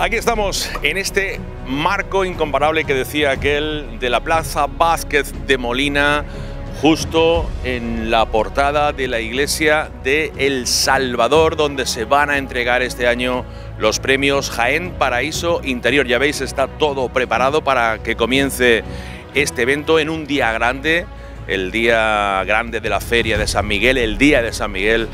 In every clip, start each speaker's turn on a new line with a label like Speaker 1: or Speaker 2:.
Speaker 1: Aquí estamos en este marco incomparable que decía aquel de la Plaza Vázquez de Molina, justo en la portada de la iglesia de El Salvador, donde se van a entregar este año los premios Jaén Paraíso Interior. Ya veis, está todo preparado para que comience este evento en un día grande, el día grande de la feria de San Miguel, el día de San Miguel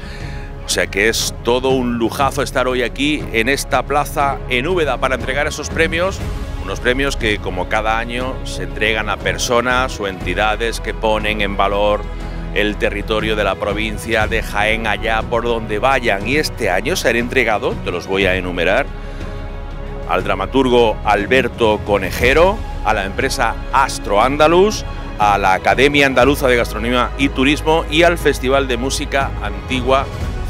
Speaker 1: o sea que es todo un lujazo estar hoy aquí en esta plaza en Úbeda para entregar esos premios, unos premios que como cada año se entregan a personas o entidades que ponen en valor el territorio de la provincia de Jaén allá por donde vayan. Y este año se han entregado, te los voy a enumerar, al dramaturgo Alberto Conejero, a la empresa Astro Andalus, a la Academia Andaluza de Gastronomía y Turismo y al Festival de Música Antigua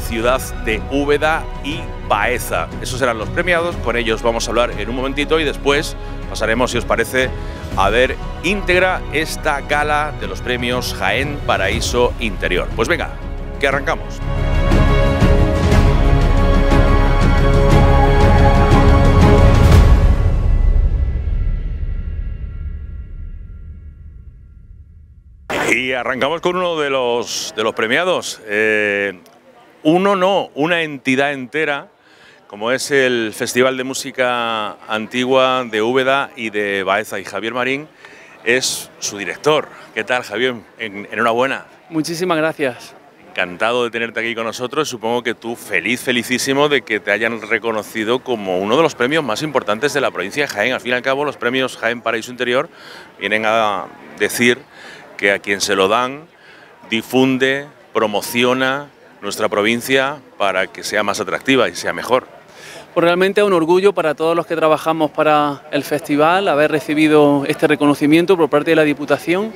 Speaker 1: ciudad de Úbeda y Baeza. Esos serán los premiados, con ellos vamos a hablar en un momentito y después pasaremos, si os parece, a ver íntegra esta gala de los premios Jaén Paraíso Interior. Pues venga, que arrancamos. Y arrancamos con uno de los, de los premiados. Eh, uno no, una entidad entera, como es el Festival de Música Antigua de Úbeda y de Baeza. Y Javier Marín es su director. ¿Qué tal, Javier? enhorabuena.
Speaker 2: Muchísimas gracias.
Speaker 1: Encantado de tenerte aquí con nosotros. Supongo que tú feliz, felicísimo de que te hayan reconocido como uno de los premios más importantes de la provincia de Jaén. Al fin y al cabo, los premios Jaén Paraíso Interior vienen a decir que a quien se lo dan difunde, promociona nuestra provincia para que sea más atractiva y sea mejor.
Speaker 2: Pues realmente es un orgullo para todos los que trabajamos para el festival haber recibido este reconocimiento por parte de la Diputación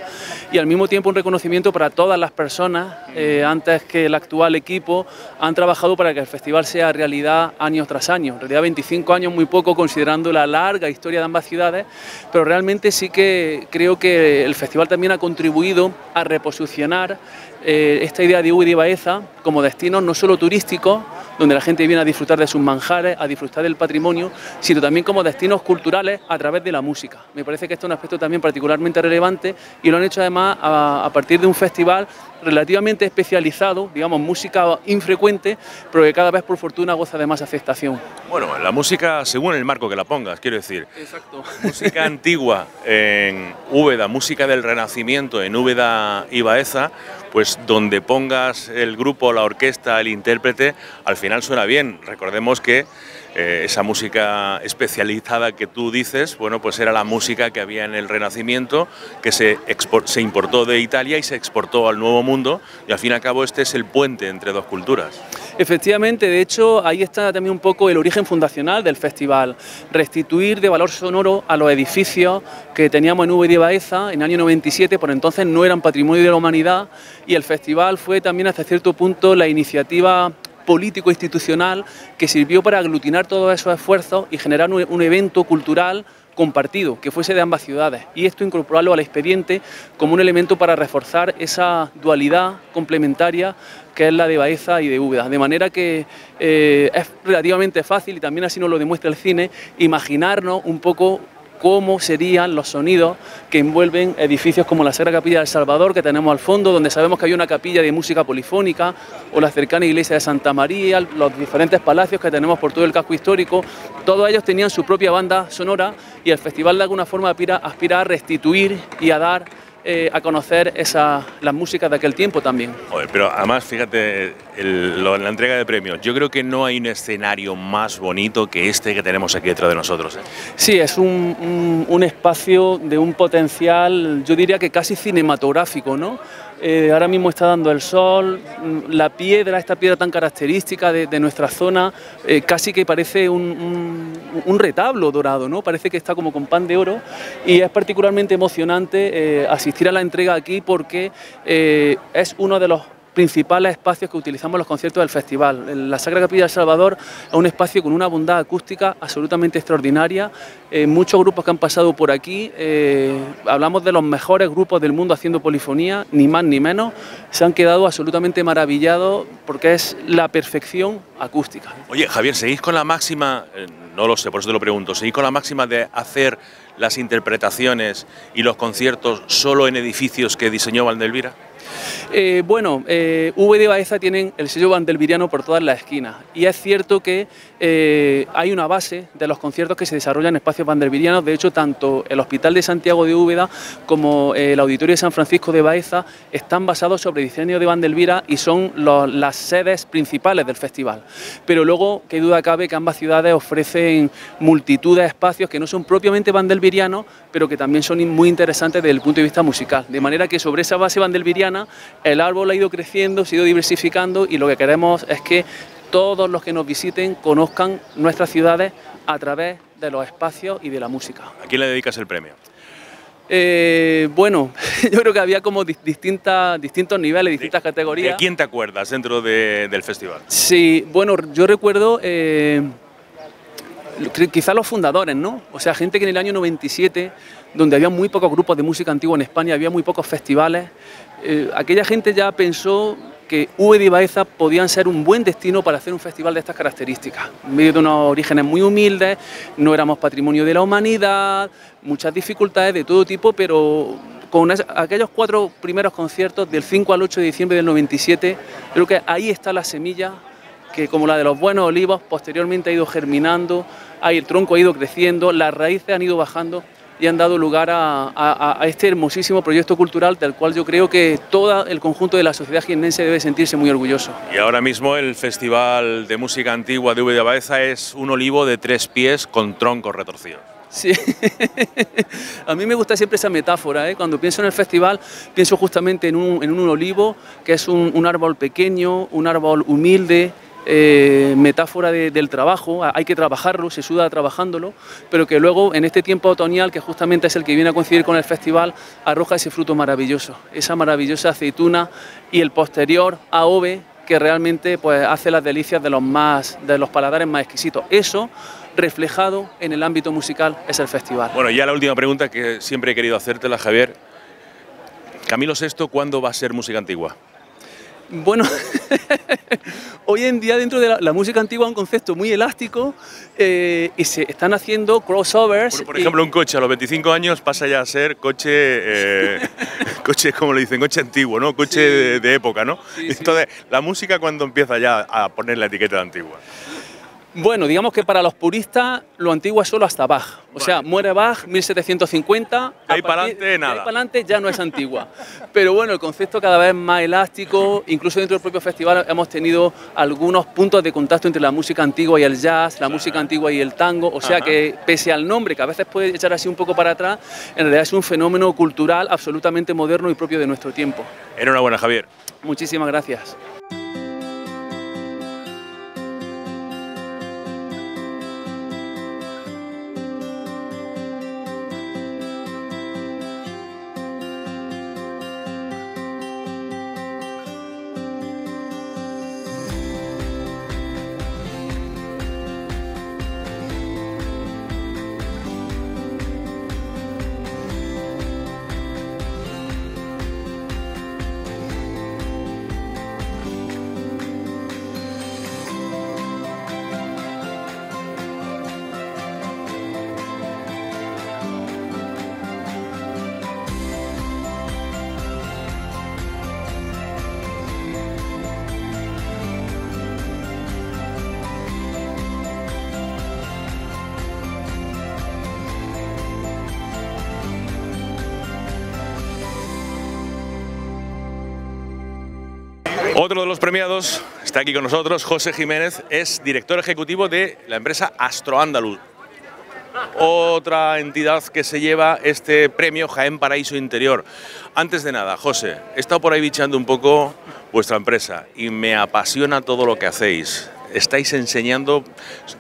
Speaker 2: y al mismo tiempo un reconocimiento para todas las personas, eh, antes que el actual equipo, han trabajado para que el festival sea realidad año tras año. En realidad 25 años muy poco considerando la larga historia de ambas ciudades, pero realmente sí que creo que el festival también ha contribuido a reposicionar eh, esta idea de Ubi y Baeza como destinos no solo turísticos, donde la gente viene a disfrutar de sus manjares, a disfrutar del patrimonio, sino también como destinos culturales a través de la música. Me parece que esto es un aspecto también particularmente relevante y lo han hecho además a, partir de un festival relativamente especializado, digamos, música infrecuente, pero que cada vez por fortuna goza de más aceptación.
Speaker 1: Bueno, la música según el marco que la pongas, quiero decir.
Speaker 2: Exacto.
Speaker 1: Música antigua en Úbeda, música del Renacimiento en Úbeda y Baeza, pues donde pongas el grupo, la orquesta, el intérprete, al final suena bien. Recordemos que eh, esa música especializada que tú dices, bueno, pues era la música que había en el Renacimiento, que se, se importó de Italia y se exportó al Nuevo Mundo, y al fin y al cabo este es el puente entre dos culturas.
Speaker 2: Efectivamente, de hecho, ahí está también un poco el origen fundacional del festival, restituir de valor sonoro a los edificios que teníamos en V de Baeza en el año 97, por entonces no eran patrimonio de la humanidad, y el festival fue también hasta cierto punto la iniciativa político institucional que sirvió para aglutinar todos esos esfuerzos y generar un, evento cultural compartido, que fuese de ambas ciudades, y esto incorporarlo al expediente como un elemento para reforzar esa dualidad complementaria que es la de Baeza y de Úbeda. De manera que eh, es relativamente fácil, y también así nos lo demuestra el cine, imaginarnos un poco cómo serían los sonidos que envuelven edificios como la Sagrada Capilla del Salvador, que tenemos al fondo, donde sabemos que hay una capilla de música polifónica, o la cercana iglesia de Santa María, los diferentes palacios que tenemos por todo el casco histórico, todos ellos tenían su propia banda sonora y el festival de alguna forma aspira, a restituir y a dar eh, a conocer esa, las músicas de aquel tiempo también.
Speaker 1: pero además, fíjate, la entrega de premios, yo creo que no hay un escenario más bonito que este que tenemos aquí detrás de nosotros. ¿eh?
Speaker 2: Sí, es un, un, espacio de un potencial, yo diría que casi cinematográfico, ¿no? Eh, ahora mismo está dando el sol, la piedra, esta piedra tan característica de, nuestra zona, eh, casi que parece un, retablo dorado, ¿no? Parece que está como con pan de oro y es particularmente emocionante eh, asistir a la entrega aquí porque es uno de los principales espacios que utilizamos los conciertos del festival. La Sagrada Capilla del Salvador es un espacio con una bondad acústica absolutamente extraordinaria. Eh, muchos grupos que han pasado por aquí, eh, hablamos de los mejores grupos del mundo haciendo polifonía, ni más ni menos, se han quedado absolutamente maravillados porque es la perfección acústica.
Speaker 1: Oye, Javier, ¿seguís con la máxima, eh, no lo sé, por eso te lo pregunto, ¿seguís con la máxima de hacer las interpretaciones y los conciertos solo en edificios que diseñó Valdelvira?
Speaker 2: Eh, bueno, eh, V de Baeza tienen el sello vandelviriano por todas las esquinas y es cierto que eh, hay una base de los conciertos que se desarrollan en espacios vandelvirianos. De hecho, tanto el Hospital de Santiago de Úbeda como el Auditorio de San Francisco de Baeza están basados sobre diseño de Vandelvira y son las sedes principales del festival. Pero luego, qué duda cabe que ambas ciudades ofrecen multitud de espacios que no son propiamente vandelvirianos, pero que también son muy interesantes desde el punto de vista musical. De manera que sobre esa base vandelviriana el árbol ha ido creciendo, se ha ido diversificando y lo que queremos es que todos los que nos visiten conozcan nuestras ciudades a través de los espacios y de la música.
Speaker 1: ¿A quién le dedicas el premio?
Speaker 2: Eh, bueno, yo creo que había como distintas, distintos niveles, distintas categorías.
Speaker 1: ¿De quién te acuerdas dentro del festival?
Speaker 2: Sí, bueno, yo recuerdo eh, quizás los fundadores, ¿no? O sea, gente que en el año 97, donde había muy pocos grupos de música antigua en España, había muy pocos festivales, eh, aquella gente ya pensó que Úbeda y Baeza podían ser un buen destino para hacer un festival de estas características. En medio de unos orígenes muy humildes, no éramos patrimonio de la humanidad, muchas dificultades de todo tipo, pero con aquellos cuatro primeros conciertos del 5 al 8 de diciembre del 97, creo que ahí está la semilla que como la de los buenos olivos posteriormente ha ido germinando, ahí el tronco ha ido creciendo, las raíces han ido bajando y han dado lugar a, este hermosísimo proyecto cultural del cual yo creo que todo el conjunto de la sociedad jiennense debe sentirse muy orgulloso.
Speaker 1: Y ahora mismo el Festival de Música Antigua de V de Baeza es un olivo de tres pies con tronco retorcido.
Speaker 2: Sí, a mí me gusta siempre esa metáfora. ¿eh? Cuando pienso en el festival, pienso justamente en un, olivo, que es un árbol pequeño, un árbol humilde, eh, metáfora del trabajo, hay que trabajarlo, se suda trabajándolo, pero que luego en este tiempo otoñal, que justamente es el que viene a coincidir con el festival, arroja ese fruto maravilloso, esa maravillosa aceituna y el posterior AOVE que realmente pues, hace las delicias de los, más, de los paladares más exquisitos. Eso reflejado en el ámbito musical es el festival.
Speaker 1: Bueno, ya la última pregunta que siempre he querido hacértela, Javier. Camilo VI, ¿cuándo va a ser música antigua?
Speaker 2: Bueno, hoy en día dentro de la, música antigua hay un concepto muy elástico eh, y se están haciendo crossovers.
Speaker 1: Por, ejemplo, un coche a los 25 años pasa ya a ser coche, eh, coche como le dicen, coche antiguo, ¿no? Coche de, época, ¿no? Entonces, la música cuando empieza ya a poner la etiqueta de antigua.
Speaker 2: Bueno, digamos que para los puristas lo antiguo es solo hasta Bach. O sea, muere Bach, 1750.
Speaker 1: ahí para adelante nada.
Speaker 2: ahí para adelante ya no es antigua. Pero bueno, el concepto cada vez más elástico. Incluso dentro del propio festival hemos tenido algunos puntos de contacto entre la música antigua y el jazz, la música antigua y el tango. O sea que, pese al nombre, que a veces puede echar así un poco para atrás, en realidad es un fenómeno cultural absolutamente moderno y propio de nuestro tiempo.
Speaker 1: Enhorabuena, Javier.
Speaker 2: Muchísimas gracias.
Speaker 1: Premiados está aquí con nosotros, José Jiménez, es director ejecutivo de la empresa Astro Andaluz. Otra entidad que se lleva este premio Jaén Paraíso Interior. Antes de nada, José, he estado por ahí bichando un poco vuestra empresa y me apasiona todo lo que hacéis. Estáis enseñando,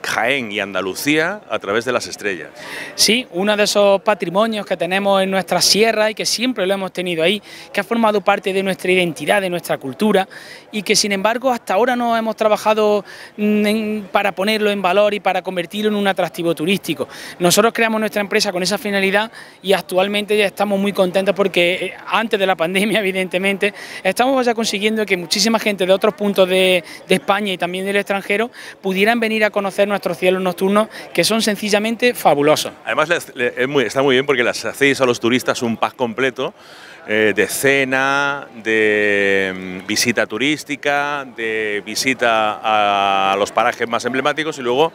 Speaker 1: Jaén y Andalucía a través de las estrellas.
Speaker 3: Sí, uno de esos patrimonios que tenemos en nuestra sierra y que siempre lo hemos tenido ahí, que ha formado parte de nuestra identidad, de nuestra cultura y que sin embargo hasta ahora no hemos trabajado mm, para ponerlo en valor y para convertirlo en un atractivo turístico. Nosotros creamos nuestra empresa con esa finalidad y actualmente ya estamos muy contentos porque eh, antes de la pandemia evidentemente estamos ya consiguiendo que muchísima gente de otros puntos de, España y también del extranjero pudieran venir a conocer nuestros cielos nocturnos que son sencillamente fabulosos.
Speaker 1: Además está muy bien porque les hacéis a los turistas un pack completo eh, de cena, de mm, visita turística, de visita a los parajes más emblemáticos y luego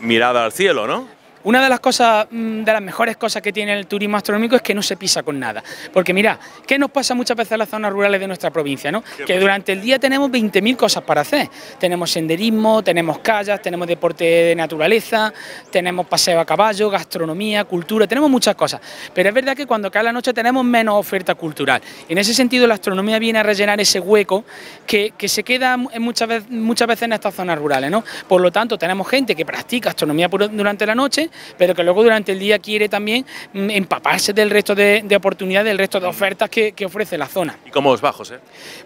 Speaker 1: mirada al cielo, ¿no?
Speaker 3: Una de las cosas, mm, de las mejores cosas que tiene el turismo astronómico es que no se pisa con nada. Porque mira, ¿qué nos pasa muchas veces en las zonas rurales de nuestra provincia? ¿no? Que durante el día tenemos 20.000 cosas para hacer. Tenemos senderismo, tenemos calles, tenemos deporte de naturaleza, tenemos paseo a caballo, gastronomía, cultura, tenemos muchas cosas. Pero es verdad que cuando cae la noche tenemos menos oferta cultural. En ese sentido la astronomía viene a rellenar ese hueco que, se queda muchas veces, muchas veces en estas zonas rurales. ¿no? Por lo tanto, tenemos gente que practica astronomía durante la noche pero que luego durante el día quiere también mm, empaparse del resto de, oportunidades, del resto de ofertas que, ofrece la zona.
Speaker 1: ¿Y cómo os va, José?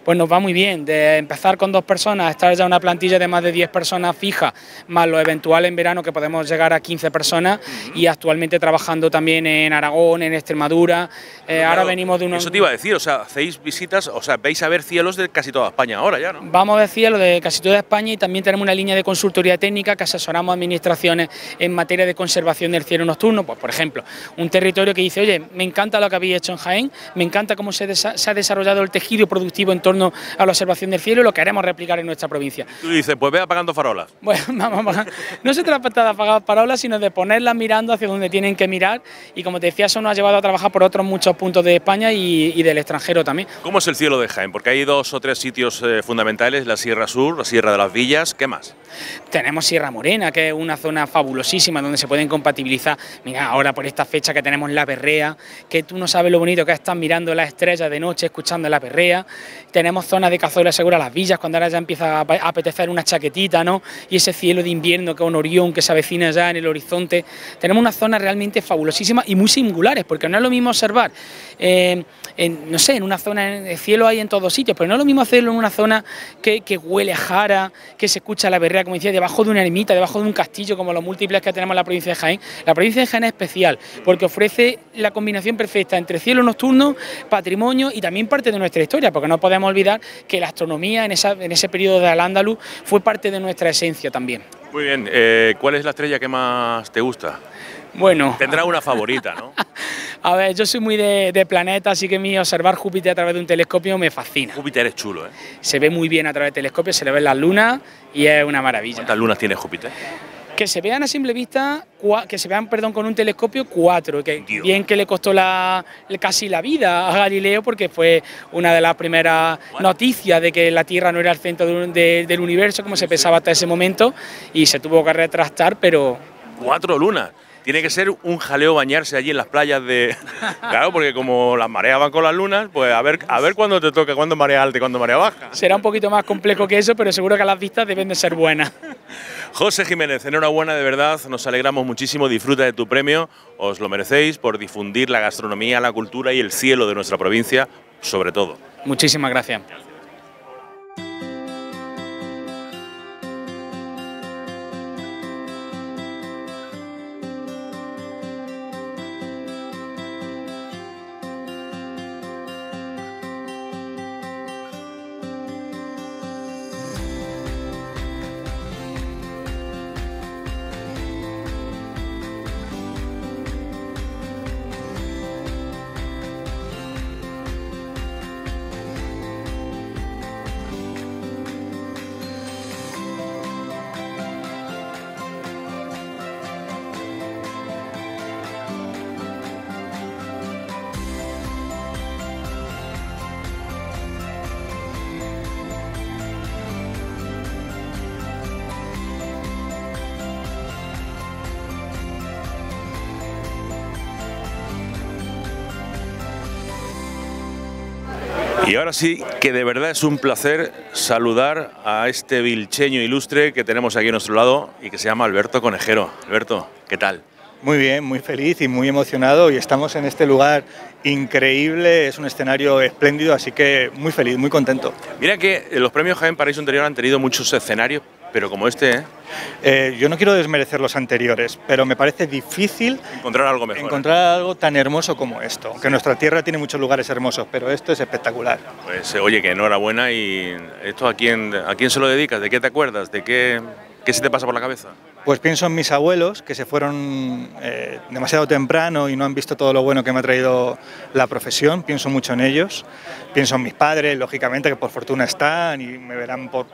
Speaker 3: Pues nos va muy bien, de empezar con dos personas, a estar ya una plantilla de más de 10 personas fijas, más lo eventual en verano que podemos llegar a 15 personas y actualmente trabajando también en Aragón, en Extremadura. Eh, ahora venimos de unos...
Speaker 1: Eso te iba a decir, o sea, hacéis visitas, o sea, veis a ver cielos de casi toda España ahora ya, ¿no?
Speaker 3: Vamos a ver cielos de casi toda España y también tenemos una línea de consultoría técnica que asesoramos a administraciones en materia de conservación del cielo nocturno, pues por ejemplo, un territorio que dice, oye, me encanta lo que habéis hecho en Jaén, me encanta cómo se, ha desarrollado el tejido productivo en torno a la observación del cielo y lo queremos replicar en nuestra provincia.
Speaker 1: Tú dices, pues ve apagando farolas.
Speaker 3: Bueno, vamos, no se trata de apagar farolas, sino de ponerlas mirando hacia donde tienen que mirar y como te decía, eso nos ha llevado a trabajar por otros muchos puntos de España y, del extranjero también.
Speaker 1: ¿Cómo es el cielo de Jaén? Porque hay dos o tres sitios eh, fundamentales, la Sierra Sur, la Sierra de las Villas, ¿qué más?
Speaker 3: Tenemos Sierra Morena, que es una zona fabulosísima donde se pueden compatibilizar, mira, ahora por esta fecha que tenemos la perrea, que tú no sabes lo bonito que es estar mirando las estrellas de noche, escuchando la perrea. Tenemos zonas de cazuela segura, las villas, cuando ahora ya empieza a apetecer una chaquetita, ¿no? Y ese cielo de invierno un Orión que se avecina ya en el horizonte. Tenemos unas zonas realmente fabulosísimas y muy singulares, porque no es lo mismo observar, eh, en, no sé, en una zona, de cielo hay en todos sitios, pero no es lo mismo hacerlo en una zona que, que huele a jara, que se escucha la perrea como decía, debajo de una ermita, debajo de un castillo, como los múltiples que tenemos en la provincia de Jaén. La provincia de Jaén es especial porque ofrece la combinación perfecta entre cielo nocturno, patrimonio y también parte de nuestra historia, porque no podemos olvidar que la astronomía en, esa, en ese periodo de Al-Ándalus fue parte de nuestra esencia también.
Speaker 1: Muy bien, eh, ¿cuál es la estrella que más te gusta?
Speaker 3: Bueno.
Speaker 1: Tendrá una favorita, ¿no?
Speaker 3: a ver, yo soy muy de, de, planeta, así que mi observar Júpiter a través de un telescopio me fascina.
Speaker 1: Júpiter es chulo, ¿eh?
Speaker 3: Se ve muy bien a través del telescopio, se le ven las lunas y es una maravilla.
Speaker 1: ¿Cuántas lunas tiene Júpiter?
Speaker 3: Que se vean a simple vista, que se vean, perdón, con un telescopio, cuatro. Que bien que le costó la, casi la vida a Galileo, porque fue una de las primeras noticias de que la Tierra no era el centro del universo, como se pensaba hasta ese momento, y se tuvo que retractar, pero...
Speaker 1: Cuatro lunas tiene que ser un jaleo bañarse allí en las playas de... Claro, porque como las mareas van con las lunas, pues a ver, a ver cuándo te toca, cuándo marea alta y cuándo marea baja.
Speaker 3: Será un poquito más complejo que eso, pero seguro que las vistas deben de ser buenas.
Speaker 1: José Jiménez, enhorabuena de verdad, nos alegramos muchísimo, disfruta de tu premio, os lo merecéis por difundir la gastronomía, la cultura y el cielo de nuestra provincia, sobre todo.
Speaker 3: Muchísimas gracias.
Speaker 1: Y ahora sí que de verdad es un placer saludar a este vilcheño ilustre que tenemos aquí a nuestro lado y que se llama Alberto Conejero. Alberto, ¿qué tal?
Speaker 4: Muy bien, muy feliz y muy emocionado y estamos en este lugar increíble, es un escenario espléndido, así que muy feliz, muy contento.
Speaker 1: Mira que los premios Jaén Paraíso Interior han tenido muchos escenarios, pero como este, ¿eh?
Speaker 4: Eh, yo no quiero desmerecer los anteriores, pero me parece difícil
Speaker 1: encontrar algo mejor.
Speaker 4: Encontrar algo tan hermoso como esto. Aunque nuestra tierra tiene muchos lugares hermosos, pero esto es espectacular.
Speaker 1: Pues oye, que enhorabuena y esto a quién, a quién se lo dedicas, de qué te acuerdas, de qué, qué se te pasa por la cabeza.
Speaker 4: Pues pienso en mis abuelos, que se fueron eh, demasiado temprano y no han visto todo lo bueno que me ha traído la profesión, pienso mucho en ellos. Pienso en mis padres, lógicamente, que por fortuna están y me verán por,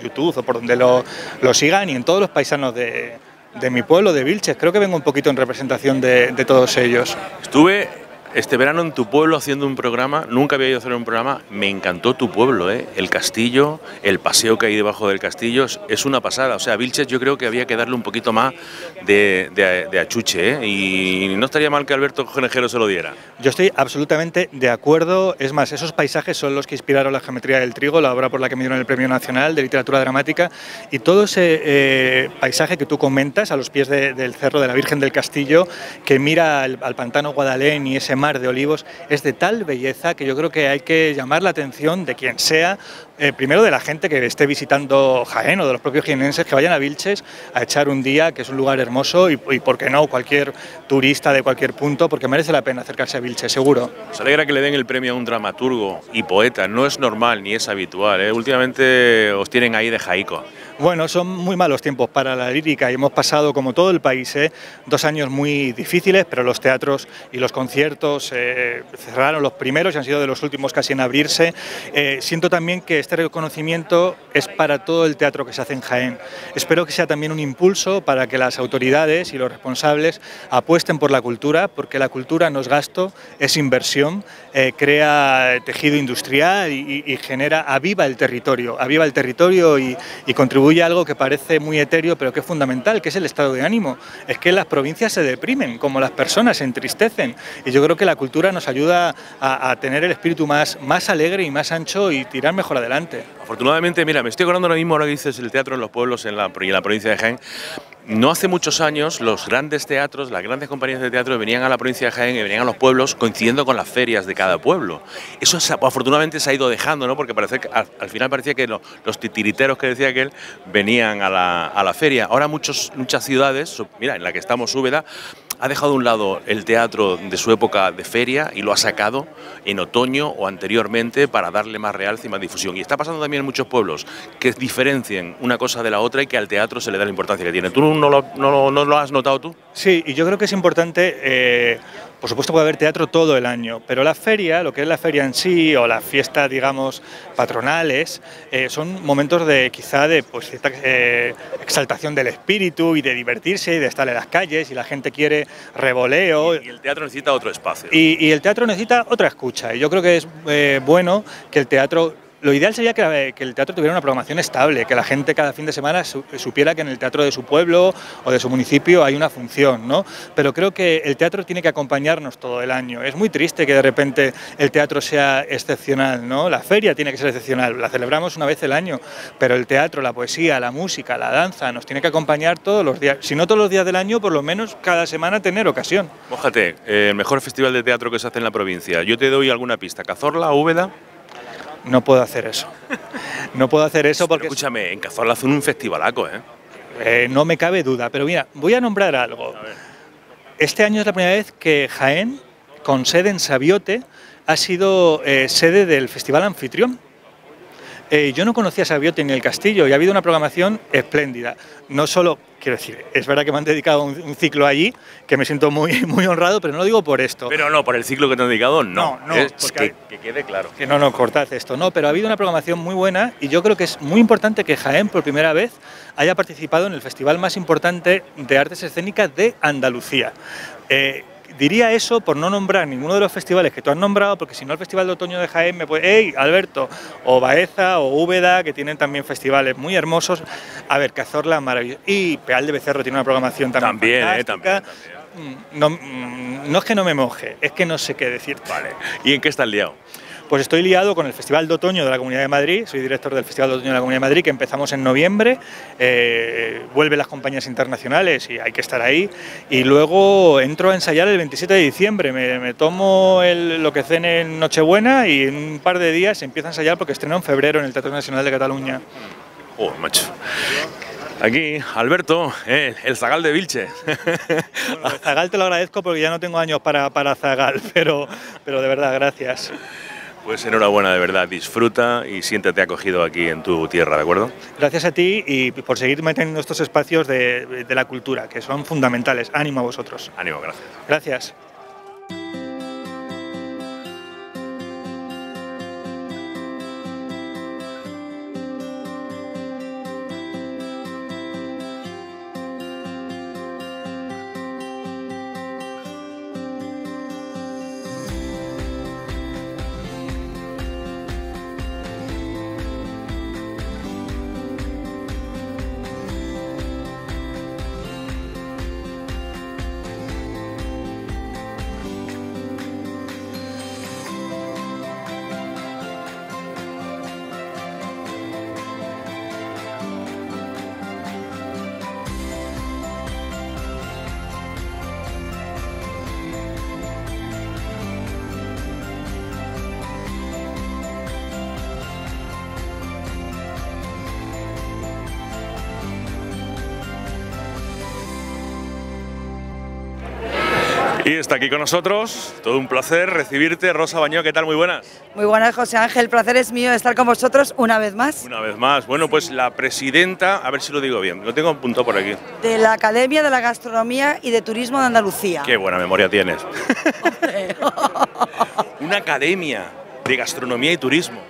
Speaker 4: YouTube o por donde lo, sigan, y en todos los paisanos de, mi pueblo, de Vilches. Creo que vengo un poquito en representación de, de todos ellos.
Speaker 1: Estuve este verano en tu pueblo haciendo un programa, nunca había ido a hacer un programa, me encantó tu pueblo, ¿eh? el castillo, el paseo que hay debajo del castillo, es una pasada. O sea, Vilches yo creo que había que darle un poquito más de, achuche ¿eh? y no estaría mal que Alberto Conejero se lo diera.
Speaker 4: Yo estoy absolutamente de acuerdo, es más, esos paisajes son los que inspiraron la geometría del trigo, la obra por la que me dieron el Premio Nacional de Literatura Dramática, y todo ese eh, paisaje que tú comentas a los pies del Cerro de la Virgen del Castillo, que mira al, al pantano Guadalén y ese mar de olivos es de tal belleza que yo creo que hay que llamar la atención de quien sea, eh, primero de la gente que esté visitando Jaén o de los propios jienenses que vayan a Vilches a echar un día, que es un lugar hermoso y, y por qué no, cualquier turista de cualquier punto, porque merece la pena acercarse a Vilches, seguro.
Speaker 1: Se alegra que le den el premio a un dramaturgo y poeta, no es normal ni es habitual, ¿eh? últimamente os tienen ahí de jaico.
Speaker 4: Bueno, son muy malos tiempos para la lírica y hemos pasado, como todo el país, ¿eh? dos años muy difíciles, pero los teatros y los conciertos eh, cerraron los primeros y han sido de los últimos casi en abrirse. Eh, siento también que este reconocimiento es para todo el teatro que se hace en Jaén. Espero que sea también un impulso para que las autoridades y los responsables apuesten por la cultura, porque la cultura no es gasto, es inversión, crea tejido industrial y, genera, aviva el territorio, aviva el territorio y, y contribuye algo que parece muy etéreo, pero que es fundamental, que es el estado de ánimo. Es que las provincias se deprimen, como las personas se entristecen. Y yo creo que la cultura nos ayuda a, tener el espíritu más, más alegre y más ancho y tirar mejor adelante.
Speaker 1: Afortunadamente, mira, me estoy acordando ahora mismo, ahora que dices el teatro en los pueblos en la, en la provincia de Jaén, no hace muchos años los grandes teatros, las grandes compañías de teatro venían a la provincia de Jaén y venían a los pueblos coincidiendo con las ferias de cada pueblo. Eso afortunadamente se ha ido dejando, ¿no? porque parece que al, final parecía que los titiriteros que decía aquel venían a la, feria. Ahora muchas ciudades, mira, en la que estamos, Úbeda, ha dejado a un lado el teatro de su época de feria y lo ha sacado en otoño o anteriormente para darle más realce y más difusión. Y está pasando también en muchos pueblos que diferencien una cosa de la otra y que al teatro se le da la importancia que tiene. ¿Tú no lo, no, no lo has notado tú?
Speaker 4: Sí, y yo creo que es importante... Eh, por supuesto puede haber teatro todo el año, pero la feria, lo que es la feria en sí o las fiestas, digamos, patronales, eh, son momentos de quizá de pues, cierta eh, exaltación del espíritu y de divertirse y de estar en las calles y la gente quiere revoleo.
Speaker 1: Y, el teatro necesita otro espacio.
Speaker 4: Y, el teatro necesita otra escucha. Y yo creo que es eh, bueno que el teatro lo ideal sería que, el teatro tuviera una programación estable, que la gente cada fin de semana supiera que en el teatro de su pueblo o de su municipio hay una función, ¿no? Pero creo que el teatro tiene que acompañarnos todo el año. Es muy triste que de repente el teatro sea excepcional, ¿no? La feria tiene que ser excepcional, la celebramos una vez el año, pero el teatro, la poesía, la música, la danza nos tiene que acompañar todos los días, si no todos los días del año, por lo menos cada semana tener ocasión.
Speaker 1: Mójate, el mejor festival de teatro que se hace en la provincia. Yo te doy alguna pista. Cazorla, Úbeda
Speaker 4: no puedo hacer eso. No puedo hacer eso porque...
Speaker 1: escúchame, en Cazorla hacen un festivalaco, ¿eh?
Speaker 4: ¿eh? No me cabe duda, pero mira, voy a nombrar algo. Este año es la primera vez que Jaén, con sede en Sabiote, ha sido eh, sede del Festival Anfitrión. Eh, yo no conocía Sabiote en el castillo y ha habido una programación espléndida. No solo, quiero decir, es verdad que me han dedicado un, ciclo allí, que me siento muy, muy honrado, pero no lo digo por esto.
Speaker 1: Pero no, por el ciclo que te han dedicado, no. No, no. que, quede claro.
Speaker 4: Que no, no, cortad esto. No, pero ha habido una programación muy buena y yo creo que es muy importante que Jaén, por primera vez, haya participado en el festival más importante de artes escénicas de Andalucía. Eh, diría eso por no nombrar ninguno de los festivales que tú has nombrado, porque si no el Festival de Otoño de Jaén me puede, hey, Alberto, o Baeza, o Úbeda, que tienen también festivales muy hermosos. A ver, Cazorla, maravilloso. Y Peal de Becerro tiene una programación también, también, eh, también, mm, No, mm, no, es que no me moje, es que no sé qué decir.
Speaker 1: Vale. ¿Y en qué estás liado?
Speaker 4: Pues estoy liado con el Festival de Otoño de la Comunidad de Madrid, soy director del Festival de Otoño de la Comunidad de Madrid, que empezamos en noviembre, eh, vuelven las compañías internacionales y hay que estar ahí, y luego entro a ensayar el 27 de diciembre, me, tomo lo que cene en Nochebuena y en un par de días empiezo a ensayar porque estreno en febrero en el Teatro Nacional de Cataluña.
Speaker 1: Oh, macho. Aquí, Alberto, eh, el Zagal de Vilche.
Speaker 4: Bueno, el Zagal te lo agradezco porque ya no tengo años para, para Zagal, pero, pero de verdad, gracias.
Speaker 1: Pues enhorabuena, de verdad, disfruta y siéntete acogido aquí en tu tierra, ¿de acuerdo?
Speaker 4: Gracias a ti y por seguir manteniendo estos espacios de, de la cultura, que son fundamentales. Ánimo a vosotros.
Speaker 1: Ánimo, gracias.
Speaker 4: Gracias.
Speaker 1: Está aquí con nosotros, todo un placer recibirte, Rosa Bañó, ¿qué tal? Muy buenas.
Speaker 5: Muy buenas, José Ángel, el placer es mío estar con vosotros una vez más.
Speaker 1: Una vez más, bueno, pues la presidenta, a ver si lo digo bien, lo tengo apuntado por aquí.
Speaker 5: De la Academia de la Gastronomía y de Turismo de Andalucía.
Speaker 1: Qué buena memoria tienes. Una academia de gastronomía y turismo.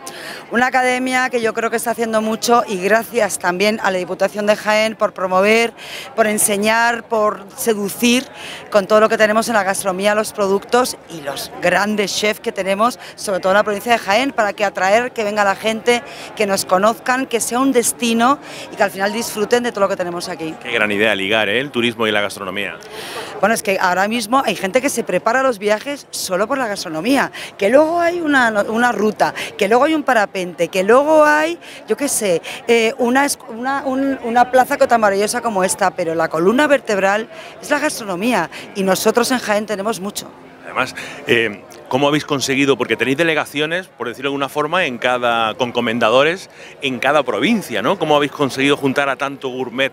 Speaker 5: Una academia que yo creo que está haciendo mucho y gracias también a la Diputación de Jaén por promover, por enseñar, por seducir con todo lo que tenemos en la gastronomía, los productos y los grandes chefs que tenemos, sobre todo en la provincia de Jaén, para que atraer, que venga la gente, que nos conozcan, que sea un destino y que al final disfruten de todo lo que tenemos aquí.
Speaker 1: Qué gran idea ligar ¿eh? el turismo y la gastronomía.
Speaker 5: Bueno, es que ahora mismo hay gente que se prepara los viajes solo por la gastronomía, que luego hay una, una ruta, que luego hay un parapente que luego hay, yo qué sé, eh, una, una, una plaza tan maravillosa como esta, pero la columna vertebral es la gastronomía y nosotros en Jaén tenemos mucho.
Speaker 1: Además, eh, ¿cómo habéis conseguido? Porque tenéis delegaciones, por decirlo de alguna forma, en cada, con comendadores en cada provincia, ¿no? ¿Cómo habéis conseguido juntar a tanto gourmet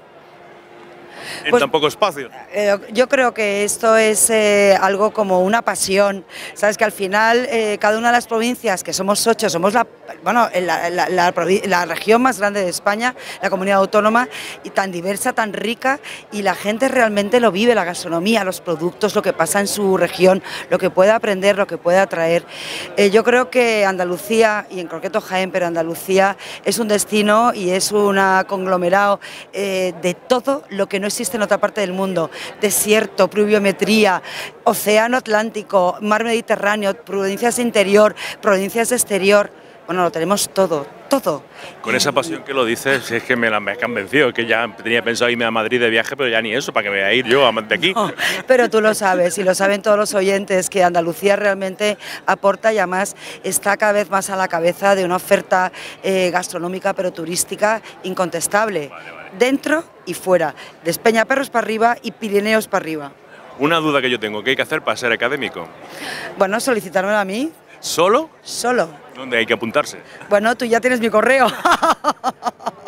Speaker 1: en pues, tan poco espacio.
Speaker 5: Eh, yo creo que esto es eh, algo como una pasión. Sabes que al final eh, cada una de las provincias, que somos ocho, somos la, bueno, la, la, región más grande de España, la comunidad autónoma, y tan diversa, tan rica, y la gente realmente lo vive, la gastronomía, los productos, lo que pasa en su región, lo que puede aprender, lo que puede atraer. yo creo que Andalucía, y en concreto Jaén, pero Andalucía es un destino y es un conglomerado de todo lo que no existe en otra parte del mundo. Desierto, pluviometría, océano Atlántico, mar Mediterráneo, provincias interior, provincias exterior. Bueno, lo tenemos todo, todo.
Speaker 1: Con esa pasión que lo dices, es que me, la, me has convencido, que ya tenía pensado irme a Madrid de viaje, pero ya ni eso, para que me vaya a ir yo de aquí.
Speaker 5: pero tú lo sabes y lo saben todos los oyentes, que Andalucía realmente aporta y además está cada vez más a la cabeza de una oferta eh, gastronómica, pero turística incontestable dentro y fuera, de Perros para arriba y Pirineos para arriba.
Speaker 1: Una duda que yo tengo, ¿qué hay que hacer para ser académico?
Speaker 5: Bueno, solicitármelo a mí.
Speaker 1: ¿Solo?
Speaker 5: Solo.
Speaker 1: ¿Dónde hay que apuntarse?
Speaker 5: Bueno, tú ya tienes mi correo.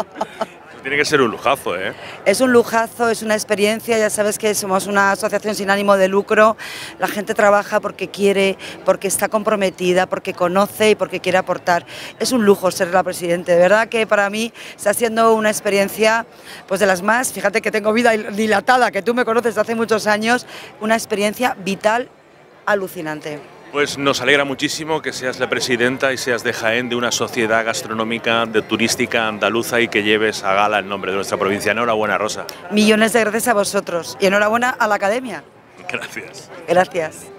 Speaker 1: Tiene que ser un lujazo, ¿eh?
Speaker 5: Es un lujazo, es una experiencia, ya sabes que somos una asociación sin ánimo de lucro, la gente trabaja porque quiere, porque está comprometida, porque conoce y porque quiere aportar. Es un lujo ser la presidenta, de verdad que para mí está siendo una experiencia pues de las más, fíjate que tengo vida dilatada, que tú me conoces hace muchos años, una experiencia vital alucinante.
Speaker 1: Pues nos alegra muchísimo que seas la presidenta y seas de Jaén de una sociedad gastronómica, de turística andaluza y que lleves a gala el nombre de nuestra provincia. Enhorabuena, Rosa.
Speaker 5: Millones de gracias a vosotros y enhorabuena a la academia.
Speaker 1: Gracias.
Speaker 5: Gracias.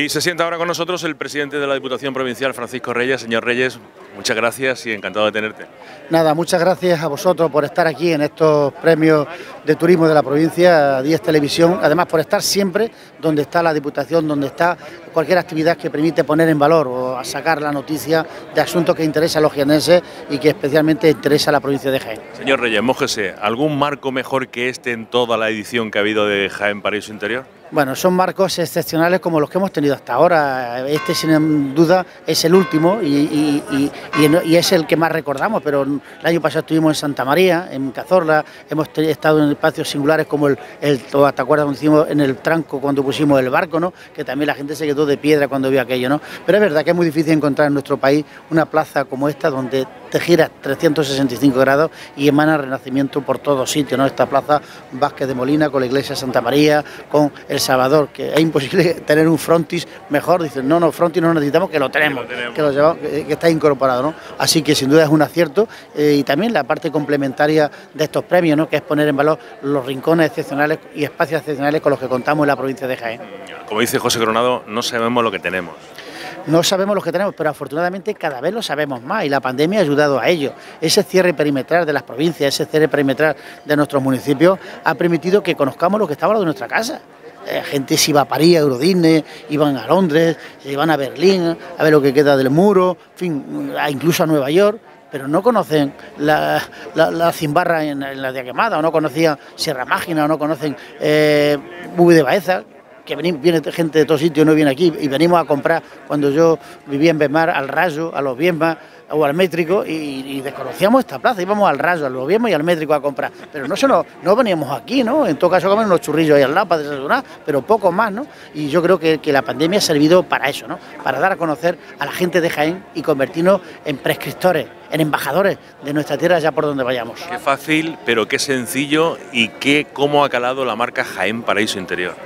Speaker 1: Y se sienta ahora con nosotros el presidente de la Diputación Provincial, Francisco Reyes. Señor Reyes, muchas gracias y encantado de tenerte.
Speaker 6: Nada, muchas gracias a vosotros por estar aquí en estos premios de turismo de la provincia, 10 Televisión, además por estar siempre donde está la Diputación, donde está cualquier actividad que permite poner en valor o sacar la noticia de asuntos que interesan a los jienenses y que especialmente interesa a la provincia de Jaén.
Speaker 1: Señor Reyes, mójese, ¿algún marco mejor que este en toda la edición que ha habido de Jaén Paraíso Interior?
Speaker 6: Bueno, son marcos excepcionales como los que hemos tenido hasta ahora. Este, sin duda, es el último y, es el que más recordamos, pero el año pasado estuvimos en Santa María, en Cazorla, hemos estado en espacios singulares como el, el ¿te acuerdas cuando hicimos en el tranco cuando pusimos el barco, ¿no? que también la gente se quedó de piedra cuando vio aquello, ¿no? Pero es verdad que es muy difícil encontrar en nuestro país una plaza como esta donde te giras 365 grados y emana renacimiento por todos sitios, ¿no? Esta plaza Vázquez de Molina con la iglesia de Santa María, con El Salvador, que es imposible tener un frontis mejor, dicen, no, no, frontis no necesitamos, que lo tenemos, que, lo llevamos, que, está incorporado, ¿no? Así que sin duda es un acierto eh, y también la parte complementaria de estos premios, ¿no? Que es poner en valor los rincones excepcionales y espacios excepcionales con los que contamos en la provincia de Jaén.
Speaker 1: Como dice José Coronado, no sabemos lo que tenemos.
Speaker 6: No sabemos lo que tenemos, pero afortunadamente cada vez lo sabemos más y la pandemia ha ayudado a ello. Ese cierre perimetral de las provincias, ese cierre perimetral de nuestros municipios ha permitido que conozcamos lo que estaba de nuestra casa. La eh, gente se iba a París, a Eurodisney, iban a Londres, se iban a Berlín a ver lo que queda del muro, incluso a Nueva York pero no conocen la, la, Zimbarra en, la de Quemada, o no conocían Sierra Mágina, o no conocen eh, de Baeza, que viene gente de todos sitios, no viene aquí, y venimos a comprar, cuando yo vivía en Bemar, al Rayo, a los Bienmas o al Métrico, y, desconocíamos esta plaza, íbamos al Rayo, a los Bienmas y al Métrico a comprar, pero no, solo, no veníamos aquí, ¿no? En todo caso comer unos churrillos ahí al lado para desayunar, pero poco más, ¿no? Y yo creo que, que la pandemia ha servido para eso, ¿no? Para dar a conocer a la gente de Jaén y convertirnos en prescriptores en embajadores de nuestra tierra ya por donde vayamos.
Speaker 1: Qué fácil, pero qué sencillo y qué cómo ha calado la marca Jaén Paraíso Interior.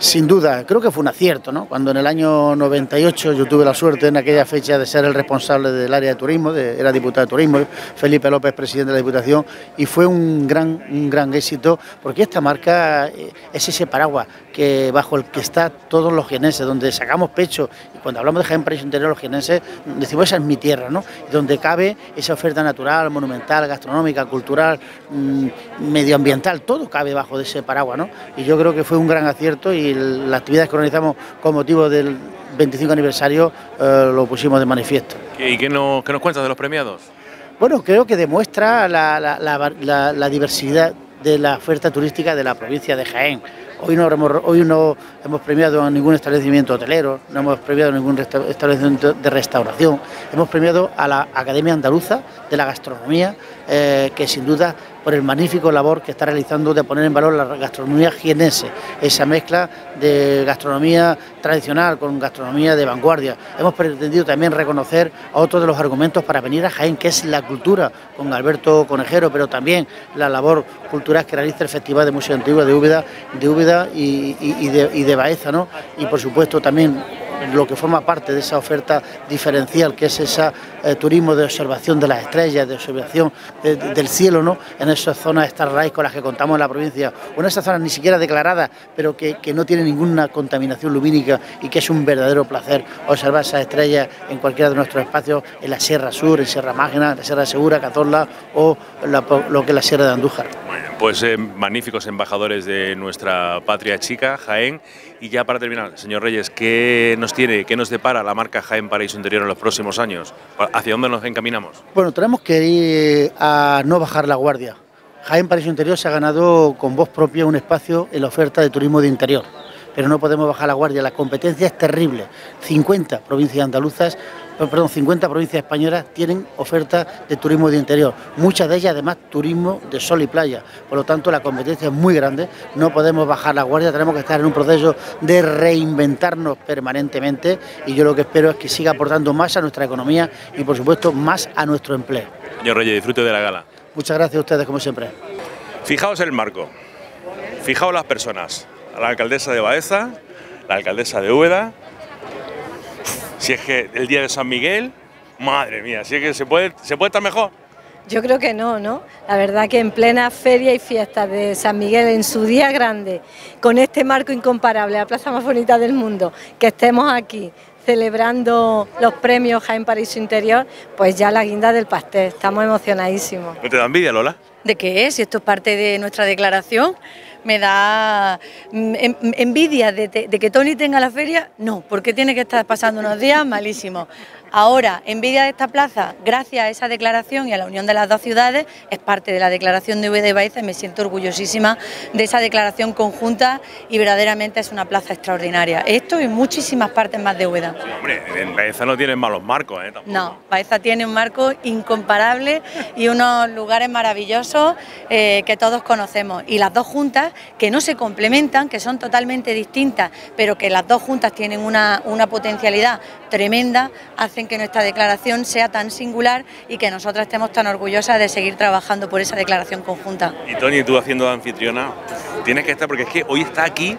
Speaker 6: Sin duda, creo que fue un acierto, ¿no? Cuando en el año 98 yo tuve la suerte en aquella fecha de ser el responsable del área de turismo, era diputado de turismo, Felipe López, presidente de la Diputación, y fue un gran, un gran éxito, porque esta marca eh, es ese paraguas que bajo el que está todos los jienenses, donde sacamos pecho, y cuando hablamos de Jaén Paraíso Interior, los jienenses decimos esa es mi tierra, ¿no? Donde cabe esa oferta natural, monumental, gastronómica, cultural, mm, medioambiental, todo cabe bajo de ese paraguas, ¿no? Y yo creo que fue un gran acierto y las actividades que organizamos con motivo del 25 aniversario eh, lo pusimos de manifiesto.
Speaker 1: ¿Y qué, nos cuentas de los premiados?
Speaker 6: Bueno, creo que demuestra la, diversidad de la oferta turística de la provincia de Jaén. Hoy no, hemos, hoy no hemos premiado a ningún establecimiento hotelero, no hemos premiado a ningún establecimiento de restauración, hemos premiado a la Academia Andaluza de la Gastronomía, eh, que sin duda por el magnífico labor que está realizando de poner en valor la gastronomía jienense, esa mezcla de gastronomía tradicional con gastronomía de vanguardia. Hemos pretendido también reconocer a otro de los argumentos para venir a Jaén, que es la cultura, con Alberto Conejero, pero también la labor cultural que realiza el Festival de Museo Antiguo de Úbeda, de Úbeda y, de, y Baeza. Y por supuesto también lo que forma parte de esa oferta diferencial, que es ese eh, turismo de observación de las estrellas, de observación del cielo, ¿no? en esas zonas raíz con las que contamos en la provincia, o en esas zonas ni siquiera declaradas, pero que, no tienen ninguna contaminación lumínica y que es un verdadero placer observar esas estrellas en cualquiera de nuestros espacios, en la Sierra Sur, en Sierra Mágina, en la Sierra Segura, Cazorla o lo que es la Sierra de Andújar.
Speaker 1: Pues eh, magníficos embajadores de nuestra patria chica, Jaén. Y ya para terminar, señor Reyes, ¿qué nos tiene, qué nos depara la marca Jaén Paraíso Interior en los próximos años? ¿Hacia dónde nos encaminamos?
Speaker 6: Bueno, tenemos que ir a no bajar la guardia. Jaén Paraíso Interior se ha ganado con voz propia un espacio en la oferta de turismo de interior pero no podemos bajar la guardia. La competencia es terrible. 50 provincias andaluzas, eh, perdón, 50 provincias españolas tienen oferta de turismo de interior. Muchas de ellas, además, turismo de sol y playa. Por lo tanto, la competencia es muy grande. No podemos bajar la guardia. Tenemos que estar en un proceso de reinventarnos permanentemente. Y yo lo que espero es que siga aportando más a nuestra economía y, por supuesto, más a nuestro empleo.
Speaker 1: Señor Reyes, disfrute de la gala.
Speaker 6: Muchas gracias a ustedes, como siempre.
Speaker 1: Fijaos el marco. Fijaos las personas la alcaldesa de Baeza, la alcaldesa de Úbeda. Si es que el día de San Miguel, madre mía, si es que se puede, se puede estar mejor.
Speaker 7: Yo creo que no, ¿no? La verdad que en plena feria y fiesta de San Miguel, en su día grande, con este marco incomparable, la plaza más bonita del mundo, que estemos aquí celebrando los premios Jaén Paraíso Interior, pues ya la guinda del pastel, estamos emocionadísimos.
Speaker 1: ¿No te da envidia, Lola?
Speaker 8: ¿De qué es? Si esto es parte de nuestra declaración, me da mm, envidia de, de, que Tony tenga la feria, no, porque tiene que estar pasando unos días malísimos. Ahora, envidia de esta plaza, gracias a esa declaración y a la unión de las dos ciudades, es parte de la declaración de VD Baeza y me siento orgullosísima de esa declaración conjunta y verdaderamente es una plaza extraordinaria. Esto y muchísimas partes más de Úbeda.
Speaker 1: hombre, en Baeza no tienen malos marcos, ¿eh?
Speaker 8: No, Baeza tiene un marco incomparable y unos lugares maravillosos eh, que todos conocemos. Y las dos juntas, que no se complementan, que son totalmente distintas, pero que las dos juntas tienen una, una potencialidad tremenda, hacen que nuestra declaración sea tan singular y que nosotras estemos tan orgullosas de seguir trabajando por esa declaración conjunta.
Speaker 1: Y Tony, tú haciendo anfitriona, tienes que estar porque es que hoy está aquí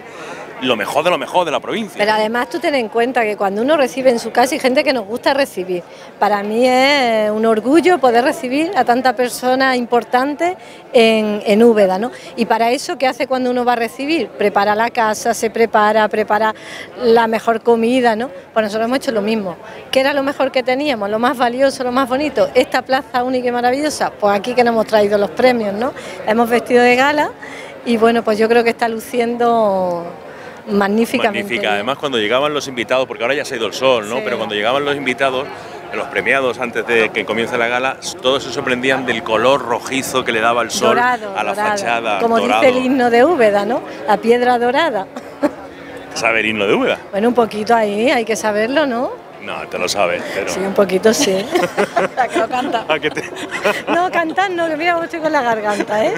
Speaker 1: lo mejor de lo mejor de la provincia.
Speaker 7: Pero además tú ten en cuenta que cuando uno recibe en su casa hay gente que nos gusta recibir. Para mí es un orgullo poder recibir a tanta persona importante en, en Úbeda, ¿no? Y para eso, ¿qué hace cuando uno va a recibir? Prepara la casa, se prepara, prepara la mejor comida, ¿no? Pues nosotros hemos hecho lo mismo. ¿Qué era lo mejor que teníamos? Lo más valioso, lo más bonito. Esta plaza única y maravillosa, pues aquí que nos hemos traído los premios, ¿no? Hemos vestido de gala y bueno, pues yo creo que está luciendo magníficamente.
Speaker 1: Magnífica. Además, cuando llegaban los invitados, porque ahora ya se ha ido el sol, ¿no? Pero cuando llegaban los invitados, los premiados antes de que comience la gala, todos se sorprendían del color rojizo que le daba el sol a la fachada.
Speaker 7: Como dice el himno de Úbeda, ¿no? La piedra dorada.
Speaker 1: ¿Sabe el himno de Úbeda?
Speaker 7: Bueno, un poquito ahí, hay que saberlo, ¿no?
Speaker 1: No, te lo sabes, pero...
Speaker 7: Sí, un poquito sí. que lo canta.
Speaker 1: ¿A te...
Speaker 7: no, cantar no, que mira cómo estoy con la garganta, ¿eh?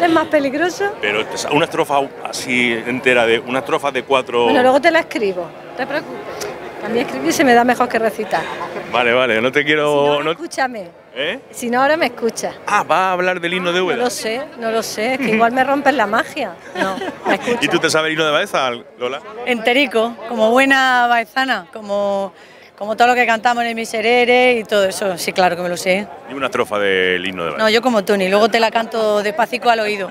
Speaker 7: Es más peligroso.
Speaker 1: Pero una estrofa así entera, de una estrofa de cuatro...
Speaker 7: Bueno, luego te la escribo, no te preocupes. A mí escribir se me da mejor que recitar.
Speaker 1: Vale, vale, no te quiero...
Speaker 7: Si no, escúchame.
Speaker 1: ¿Eh?
Speaker 7: Si no, ahora me escucha.
Speaker 1: Ah, va a hablar del himno de Úbeda.
Speaker 7: No lo sé, no lo sé, es que igual me rompes la magia. No, me escucha.
Speaker 1: ¿Y tú te sabes el himno de Baeza, Lola?
Speaker 8: Enterico, como buena baezana, como como todo lo que cantamos en el Miserere y todo eso, sí, claro que me lo sé.
Speaker 1: Y una estrofa del himno de.
Speaker 8: No, yo como Tony, luego te la canto despacito al oído.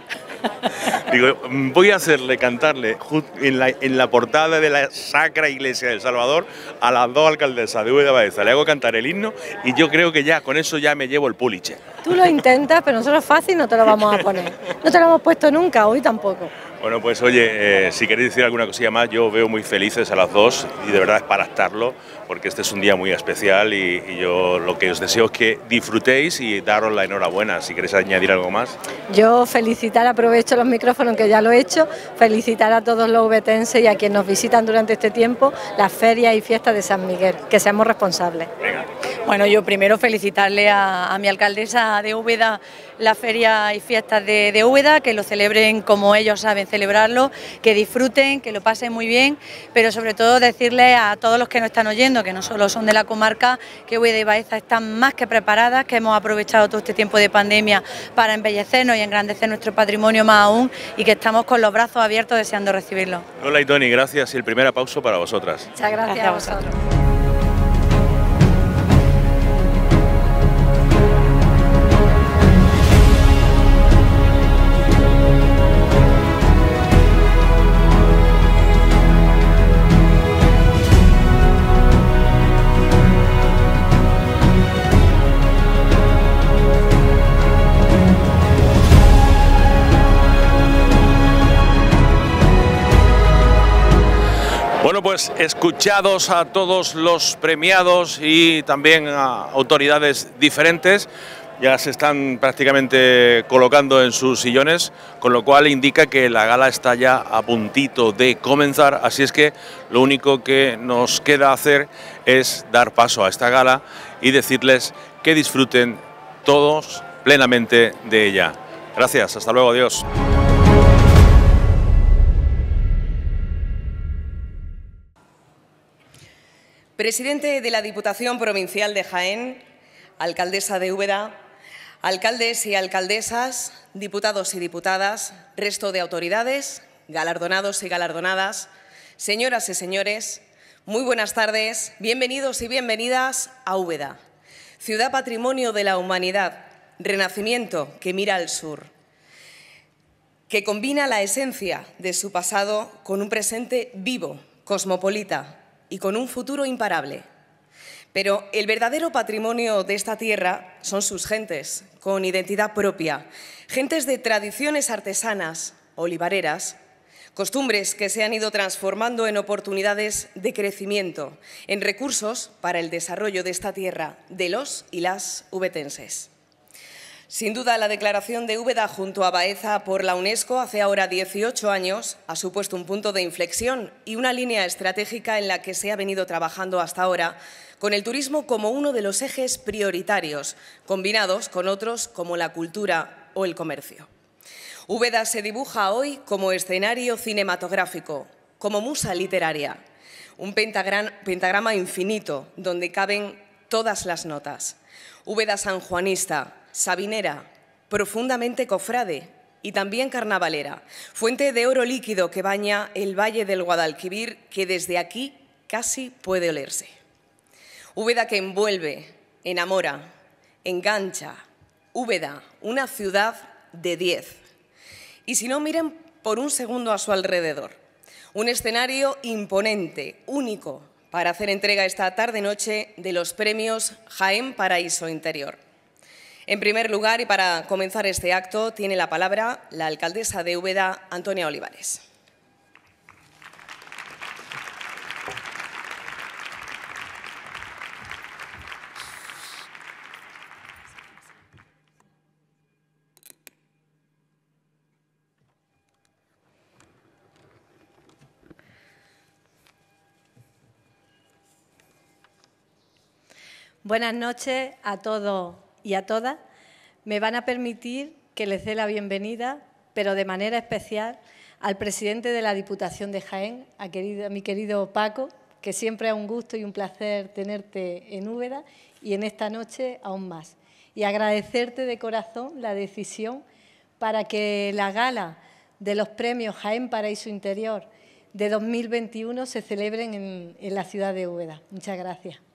Speaker 1: Digo, voy a hacerle cantarle en la, en la portada de la Sacra Iglesia del Salvador a las dos alcaldesas de Úbeda Baeza. Le hago cantar el himno y yo creo que ya con eso ya me llevo el puliche.
Speaker 7: Tú lo intentas, pero nosotros fácil no te lo vamos a poner. No te lo hemos puesto nunca, hoy tampoco.
Speaker 1: Bueno, pues oye, eh, si queréis decir alguna cosilla más, yo veo muy felices a las dos y de verdad es para estarlo, porque este es un día muy especial y, yo lo que os deseo es que disfrutéis y daros la enhorabuena. Si queréis añadir algo más.
Speaker 7: Yo felicitar, aprovecho los micrófonos que ya lo he hecho, felicitar a todos los ubetenses y a quienes nos visitan durante este tiempo las ferias y fiestas de San Miguel, que seamos responsables.
Speaker 1: Venga.
Speaker 8: Bueno, yo primero felicitarle a, mi alcaldesa de Úbeda la feria y fiestas de, de, Úbeda, que lo celebren como ellos saben celebrarlo, que disfruten, que lo pasen muy bien, pero sobre todo decirle a todos los que nos están oyendo, que no solo son de la comarca, que Úbeda y Baeza están más que preparadas, que hemos aprovechado todo este tiempo de pandemia para embellecernos y engrandecer nuestro patrimonio más aún y que estamos con los brazos abiertos deseando recibirlo.
Speaker 1: Hola y Tony, gracias y el primer aplauso para vosotras.
Speaker 7: Muchas gracias, a vosotros.
Speaker 1: Pues escuchados a todos los premiados y también a autoridades diferentes, ya se están prácticamente colocando en sus sillones, con lo cual indica que la gala está ya a puntito de comenzar, así es que lo único que nos queda hacer es dar paso a esta gala y decirles que disfruten todos plenamente de ella. Gracias, hasta luego, adiós.
Speaker 9: Presidente de la Diputación Provincial de Jaén, alcaldesa de Úbeda, alcaldes y alcaldesas, diputados y diputadas, resto de autoridades, galardonados y galardonadas, señoras y señores, muy buenas tardes, bienvenidos y bienvenidas a Úbeda, ciudad patrimonio de la humanidad, renacimiento que mira al sur, que combina la esencia de su pasado con un presente vivo, cosmopolita y con un futuro imparable. Pero el verdadero patrimonio de esta tierra son sus gentes, con identidad propia, gentes de tradiciones artesanas, olivareras, costumbres que se han ido transformando en oportunidades de crecimiento, en recursos para el desarrollo de esta tierra, de los y las ubetenses. Sin duda, la declaración de Úbeda junto a Baeza por la UNESCO hace ahora 18 años ha supuesto un punto de inflexión y una línea estratégica en la que se ha venido trabajando hasta ahora, con el turismo como uno de los ejes prioritarios, combinados con otros como la cultura o el comercio. Úbeda se dibuja hoy como escenario cinematográfico, como musa literaria, un pentagrama infinito donde caben todas las notas. Úbeda sanjuanista, sabinera, profundamente cofrade y también carnavalera, fuente de oro líquido que baña el valle del Guadalquivir que desde aquí casi puede olerse. Úbeda que envuelve, enamora, engancha. Úbeda, una ciudad de diez. Y si no, miren por un segundo a su alrededor. Un escenario imponente, único, para hacer entrega esta tarde-noche de los premios Jaén Paraíso Interior. En primer lugar, y para comenzar este acto, tiene la palabra la alcaldesa de Úbeda, Antonia Olivares.
Speaker 7: Buenas noches a todos y a todas. Me van a permitir que les dé la bienvenida, pero de manera especial, al presidente de la Diputación de Jaén, a, mi querido Paco, que siempre es un gusto y un placer tenerte en Úbeda y en esta noche aún más. Y agradecerte de corazón la decisión para que la gala de los premios Jaén Paraíso Interior de 2021 se celebren en, en la ciudad de Úbeda. Muchas gracias.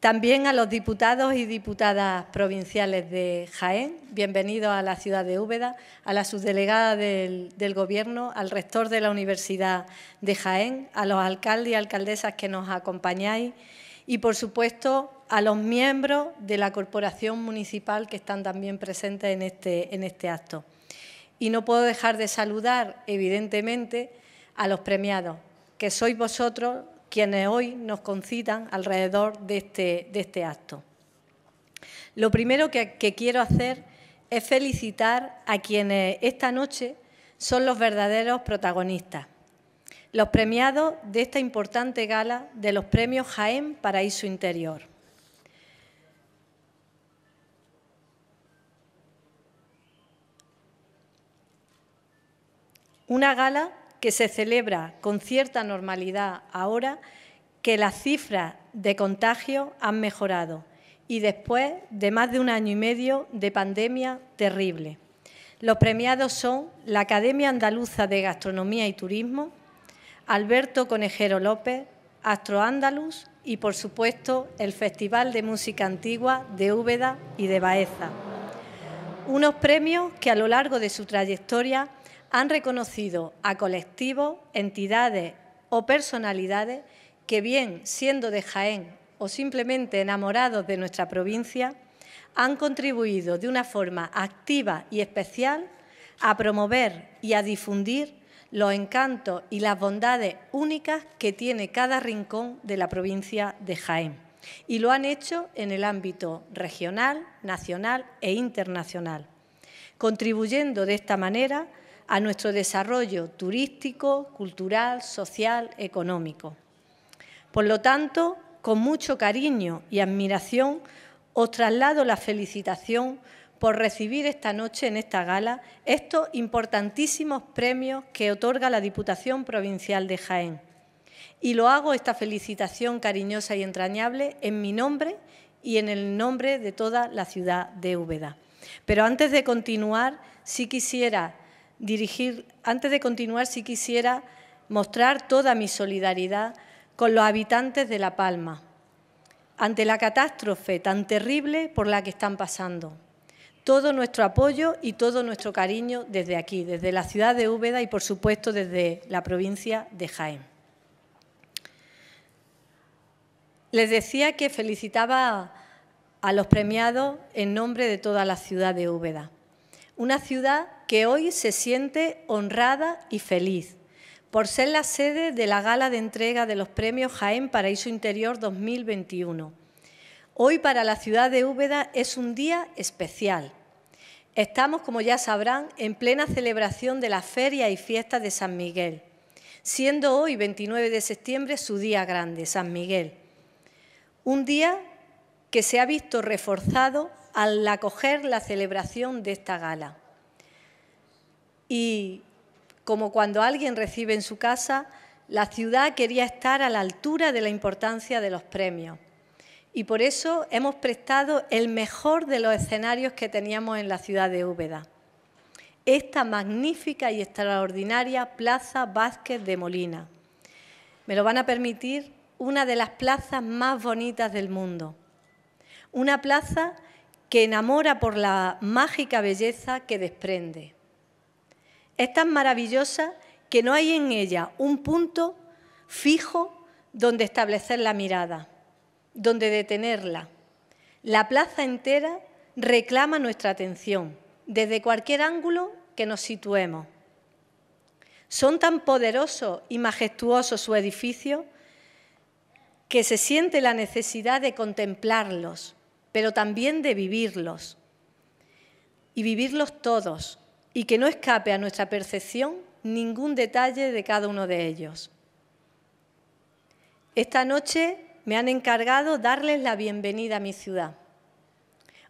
Speaker 7: También a los diputados y diputadas provinciales de Jaén, bienvenidos a la ciudad de Úbeda, a la subdelegada del, Gobierno, al rector de la Universidad de Jaén, a los alcaldes y alcaldesas que nos acompañáis y, por supuesto, a los miembros de la corporación municipal que están también presentes en este, en este acto. Y no puedo dejar de saludar, evidentemente, a los premiados, que sois vosotros quienes hoy nos concitan alrededor de este, de este acto. Lo primero que, que quiero hacer es felicitar a quienes esta noche son los verdaderos protagonistas, los premiados de esta importante gala de los premios Jaén Paraíso Interior. Una gala que se celebra con cierta normalidad ahora que las cifras de contagio han mejorado y después de más de un año y medio de pandemia terrible. Los premiados son la Academia Andaluza de Gastronomía y Turismo, Alberto Conejero López, Astro Andaluz y, por supuesto, el Festival de Música Antigua de Úbeda y de Baeza. Unos premios que a lo largo de su trayectoria han reconocido a colectivos, entidades o personalidades que, bien siendo de Jaén o simplemente enamorados de nuestra provincia, han contribuido de una forma activa y especial a promover y a difundir los encantos y las bondades únicas que tiene cada rincón de la provincia de Jaén. Y lo han hecho en el ámbito regional, nacional e internacional, contribuyendo de esta manera a nuestro desarrollo turístico, cultural, social, económico. Por lo tanto, con mucho cariño y admiración, os traslado la felicitación por recibir esta noche en esta gala estos importantísimos premios que otorga la Diputación Provincial de Jaén. Y lo hago esta felicitación cariñosa y entrañable en mi nombre y en el nombre de toda la ciudad de Úbeda. Pero antes de continuar, sí quisiera dirigir, antes de continuar, sí quisiera mostrar toda mi solidaridad con los habitantes de La Palma ante la catástrofe tan terrible por la que están pasando. todo nuestro apoyo y todo nuestro cariño desde aquí, desde la ciudad de Úbeda y, por supuesto, desde la provincia de Jaén. Les decía que felicitaba a los premiados en nombre de toda la ciudad de Úbeda. Una ciudad que hoy se siente honrada y feliz por ser la sede de la gala de entrega de los premios Jaén Paraíso Interior 2021 Hoy para la ciudad de Úbeda es un día especial. Estamos, como ya sabrán, en plena celebración de la feria y fiesta de San Miguel, siendo hoy, 29 de septiembre, su día grande, San Miguel. Un día que se ha visto reforzado al acoger la celebración de esta gala. Y como cuando alguien recibe en su casa, la ciudad quería estar a la altura de la importancia de los premios y por eso hemos prestado el mejor de los escenarios que teníamos en la ciudad de Úbeda. Esta magnífica y extraordinaria Plaza Vázquez de Molina. Me lo van a permitir una de las plazas más bonitas del mundo. Una plaza que enamora por la mágica belleza que desprende. Es tan maravillosa que no hay en ella un punto fijo donde establecer la mirada donde detenerla. La plaza entera reclama nuestra atención, desde cualquier ángulo que nos situemos. Son tan poderosos y majestuosos sus edificios que se siente la necesidad de contemplarlos, pero también de vivirlos. Y vivirlos todos, y que no escape a nuestra percepción ningún detalle de cada uno de ellos. Esta noche me han encargado darles la bienvenida a mi ciudad.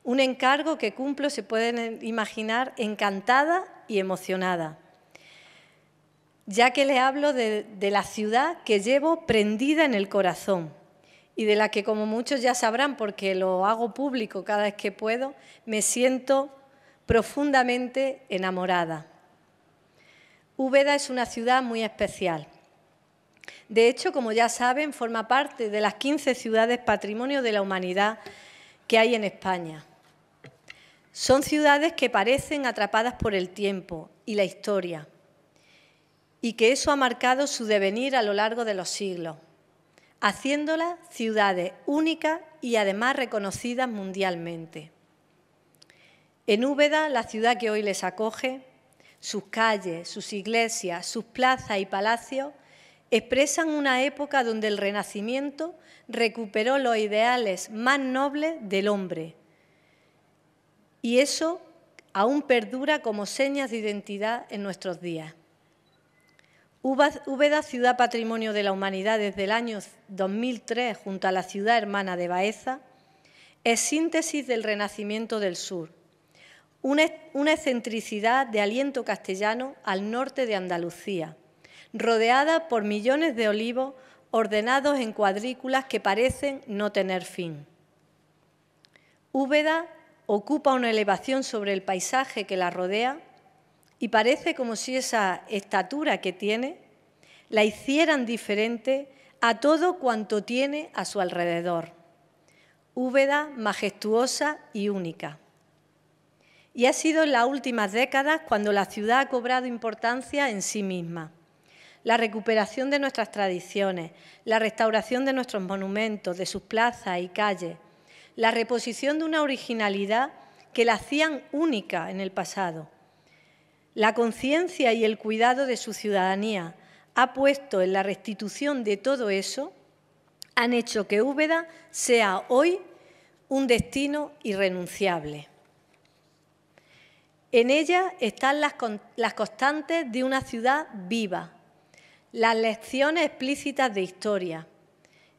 Speaker 7: Un encargo que cumplo, se pueden imaginar, encantada y emocionada, ya que les hablo de, de la ciudad que llevo prendida en el corazón y de la que, como muchos ya sabrán, porque lo hago público cada vez que puedo, me siento profundamente enamorada. Úbeda es una ciudad muy especial de hecho, como ya saben, forma parte de las 15 ciudades patrimonio de la humanidad que hay en España. Son ciudades que parecen atrapadas por el tiempo y la historia, y que eso ha marcado su devenir a lo largo de los siglos, haciéndolas ciudades únicas y además reconocidas mundialmente. En Úbeda, la ciudad que hoy les acoge, sus calles, sus iglesias, sus plazas y palacios expresan una época donde el Renacimiento recuperó los ideales más nobles del hombre. Y eso aún perdura como señas de identidad en nuestros días. Úbeda, ciudad patrimonio de la humanidad desde el año 2003 junto a la ciudad hermana de Baeza, es síntesis del Renacimiento del Sur, una, excentricidad de aliento castellano al norte de Andalucía, rodeada por millones de olivos ordenados en cuadrículas que parecen no tener fin. Úbeda ocupa una elevación sobre el paisaje que la rodea y parece como si esa estatura que tiene la hicieran diferente a todo cuanto tiene a su alrededor. Úbeda majestuosa y única. Y ha sido en las últimas décadas cuando la ciudad ha cobrado importancia en sí misma la recuperación de nuestras tradiciones, la restauración de nuestros monumentos, de sus plazas y calles, la reposición de una originalidad que la hacían única en el pasado. La conciencia y el cuidado de su ciudadanía ha puesto en la restitución de todo eso, han hecho que Úbeda sea hoy un destino irrenunciable. En ella están las, constantes de una ciudad viva, las lecciones explícitas de historia,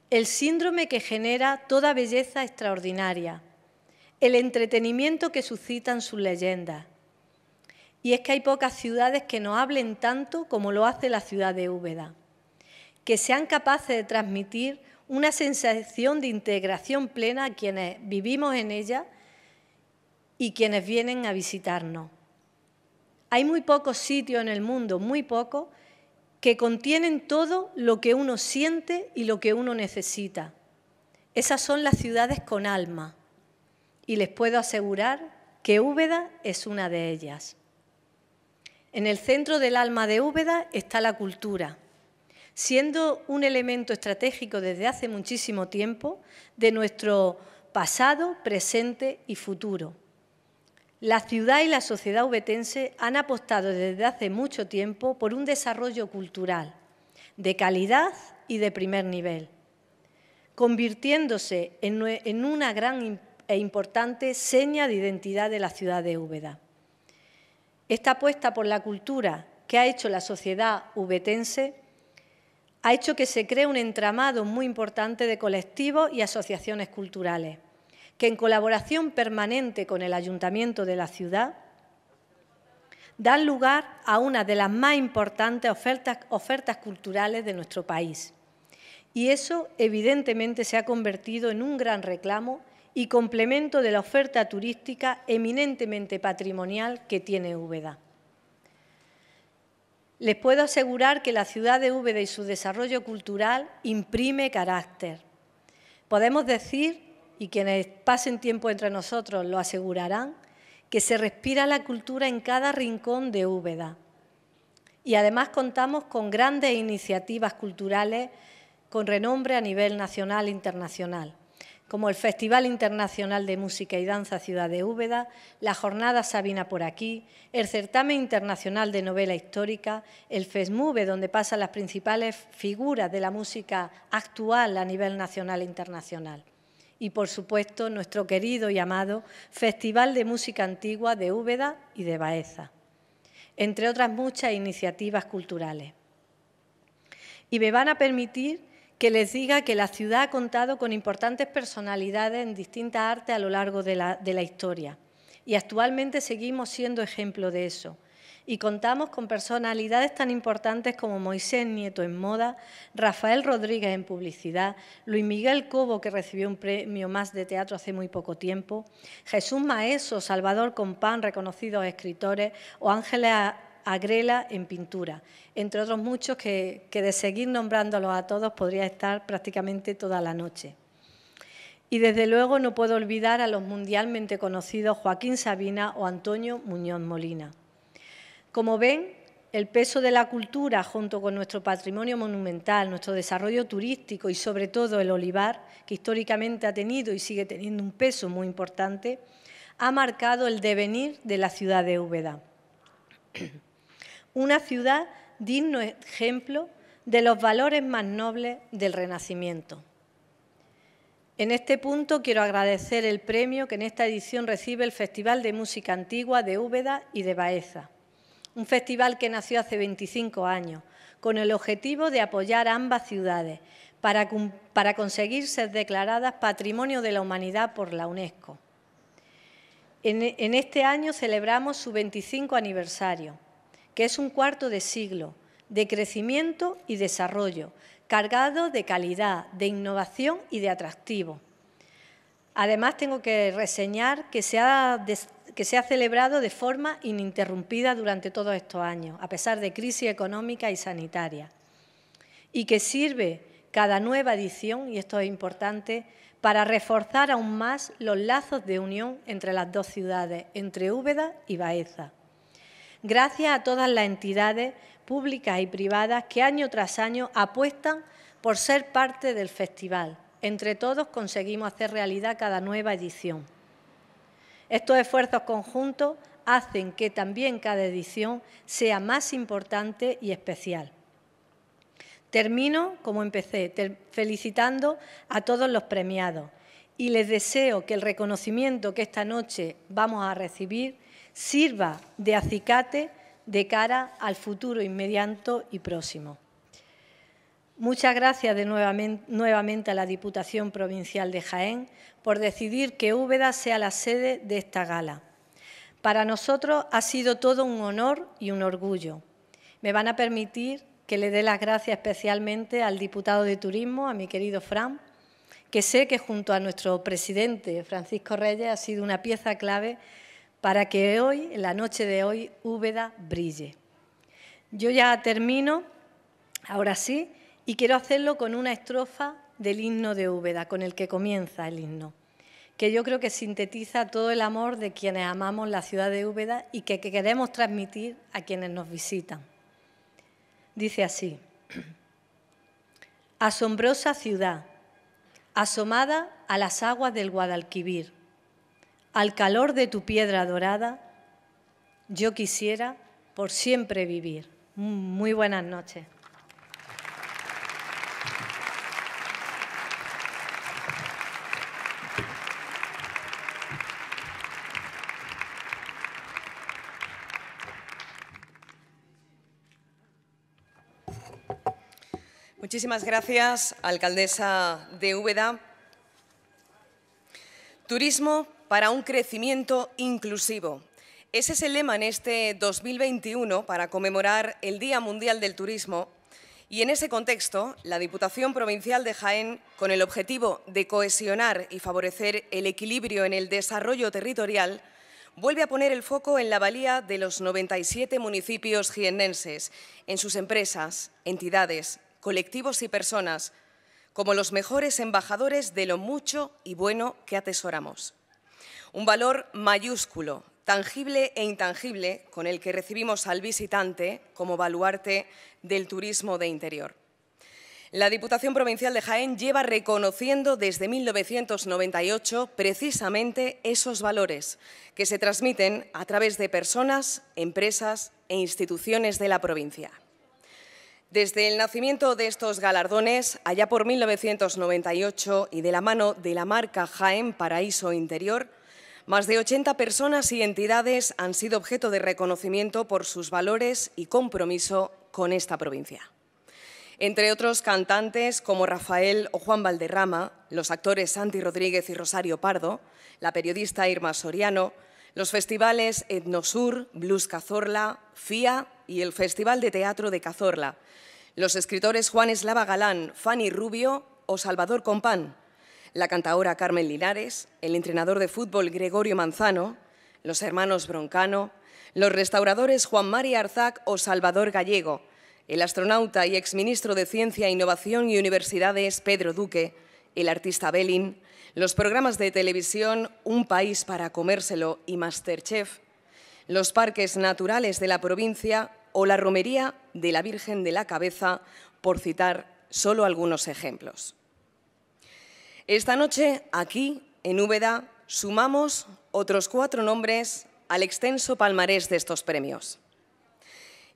Speaker 7: el síndrome que genera toda belleza extraordinaria, el entretenimiento que suscitan sus leyendas. Y es que hay pocas ciudades que nos hablen tanto como lo hace la ciudad de Úbeda, que sean capaces de transmitir una sensación de integración plena a quienes vivimos en ella y quienes vienen a visitarnos. Hay muy pocos sitios en el mundo, muy pocos, que contienen todo lo que uno siente y lo que uno necesita. Esas son las ciudades con alma. Y les puedo asegurar que Úbeda es una de ellas. En el centro del alma de Úbeda está la cultura, siendo un elemento estratégico desde hace muchísimo tiempo de nuestro pasado, presente y futuro. La ciudad y la sociedad ubetense han apostado desde hace mucho tiempo por un desarrollo cultural de calidad y de primer nivel, convirtiéndose en una gran e importante seña de identidad de la ciudad de Úbeda. Esta apuesta por la cultura que ha hecho la sociedad ubetense ha hecho que se cree un entramado muy importante de colectivos y asociaciones culturales, que en colaboración permanente con el ayuntamiento de la ciudad dan lugar a una de las más importantes ofertas, culturales de nuestro país. Y eso evidentemente se ha convertido en un gran reclamo y complemento de la oferta turística eminentemente patrimonial que tiene Úbeda. Les puedo asegurar que la ciudad de Úbeda y su desarrollo cultural imprime carácter. Podemos decir, y quienes pasen tiempo entre nosotros lo asegurarán, que se respira la cultura en cada rincón de Úbeda. Y además contamos con grandes iniciativas culturales con renombre a nivel nacional e internacional como el Festival Internacional de Música y Danza Ciudad de Úbeda, la Jornada Sabina por aquí, el Certamen Internacional de Novela Histórica, el FESMUVE, donde pasan las principales figuras de la música actual a nivel nacional e internacional. Y, por supuesto, nuestro querido y amado Festival de Música Antigua de Úbeda y de Baeza, entre otras muchas iniciativas culturales. Y me van a permitir que les diga que la ciudad ha contado con importantes personalidades en distintas artes a lo largo de la, de la historia y actualmente seguimos siendo ejemplo de eso. Y contamos con personalidades tan importantes como Moisés Nieto en moda, Rafael Rodríguez en publicidad, Luis Miguel Cobo, que recibió un premio más de teatro hace muy poco tiempo, Jesús Maeso, Salvador Compán, reconocidos escritores, o Ángeles Agrela en pintura, entre otros muchos que, de seguir nombrándolos a todos podría estar prácticamente toda la noche. Y desde luego no puedo olvidar a los mundialmente conocidos Joaquín Sabina o Antonio Muñoz Molina. Como ven, el peso de la cultura junto con nuestro patrimonio monumental, nuestro desarrollo turístico y sobre todo el olivar, que históricamente ha tenido y sigue teniendo un peso muy importante, ha marcado el devenir de la ciudad de Úbeda una ciudad digno ejemplo de los valores más nobles del Renacimiento. En este punto quiero agradecer el premio que en esta edición recibe el Festival de Música Antigua de Úbeda y de Baeza, un festival que nació hace 25 años, con el objetivo de apoyar a ambas ciudades para, conseguir ser declaradas Patrimonio de la Humanidad por la UNESCO. En, este año celebramos su 25 aniversario que es un cuarto de siglo de crecimiento y desarrollo, cargado de calidad, de innovación y de atractivo. Además, tengo que reseñar que se, ha, que se ha celebrado de forma ininterrumpida durante todos estos años, a pesar de crisis económica y sanitaria, y que sirve cada nueva edición, y esto es importante, para reforzar aún más los lazos de unión entre las dos ciudades, entre Úbeda y Baeza gracias a todas las entidades públicas y privadas que año tras año apuestan por ser parte del festival. Entre todos conseguimos hacer realidad cada nueva edición. Estos esfuerzos conjuntos hacen que también cada edición sea más importante y especial. Termino como empecé, felicitando a todos los premiados y les deseo que el reconocimiento que esta noche vamos a recibir sirva de acicate de cara al futuro inmediato y próximo. Muchas gracias de nuevamente, a la Diputación Provincial de Jaén por decidir que Úbeda sea la sede de esta gala. Para nosotros ha sido todo un honor y un orgullo. Me van a permitir que le dé las gracias especialmente al diputado de Turismo, a mi querido Fran, que sé que junto a nuestro presidente Francisco Reyes ha sido una pieza clave para que hoy, en la noche de hoy, Úbeda brille. Yo ya termino, ahora sí, y quiero hacerlo con una estrofa del himno de Úbeda, con el que comienza el himno, que yo creo que sintetiza todo el amor de quienes amamos la ciudad de Úbeda y que, que queremos transmitir a quienes nos visitan. Dice así, asombrosa ciudad, asomada a las aguas del Guadalquivir, al calor de tu piedra dorada, yo quisiera por siempre vivir. Muy buenas noches.
Speaker 9: Muchísimas gracias, alcaldesa de Úbeda. Turismo para un crecimiento inclusivo. Ese es el lema en este 2021 para conmemorar el Día Mundial del Turismo y en ese contexto, la Diputación Provincial de Jaén, con el objetivo de cohesionar y favorecer el equilibrio en el desarrollo territorial, vuelve a poner el foco en la valía de los 97 municipios jiennenses, en sus empresas, entidades, colectivos y personas, como los mejores embajadores de lo mucho y bueno que atesoramos. Un valor mayúsculo, tangible e intangible, con el que recibimos al visitante como baluarte del turismo de interior. La Diputación Provincial de Jaén lleva reconociendo desde 1998 precisamente esos valores que se transmiten a través de personas, empresas e instituciones de la provincia. Desde el nacimiento de estos galardones, allá por 1998 y de la mano de la marca Jaén Paraíso Interior, más de 80 personas y entidades han sido objeto de reconocimiento por sus valores y compromiso con esta provincia. Entre otros cantantes como Rafael o Juan Valderrama, los actores Santi Rodríguez y Rosario Pardo, la periodista Irma Soriano, los festivales Etnosur, Blues Cazorla, FIA y el Festival de Teatro de Cazorla, los escritores Juan Eslava Galán, Fanny Rubio o Salvador Compán, la cantaora Carmen Linares, el entrenador de fútbol Gregorio Manzano, los hermanos Broncano, los restauradores Juan María Arzac o Salvador Gallego, el astronauta y exministro de Ciencia, Innovación y Universidades Pedro Duque, el artista Belin, los programas de televisión Un País para Comérselo y Masterchef, los parques naturales de la provincia o la romería de la Virgen de la Cabeza, por citar solo algunos ejemplos. Esta noche, aquí, en Úbeda, sumamos otros cuatro nombres al extenso palmarés de estos premios.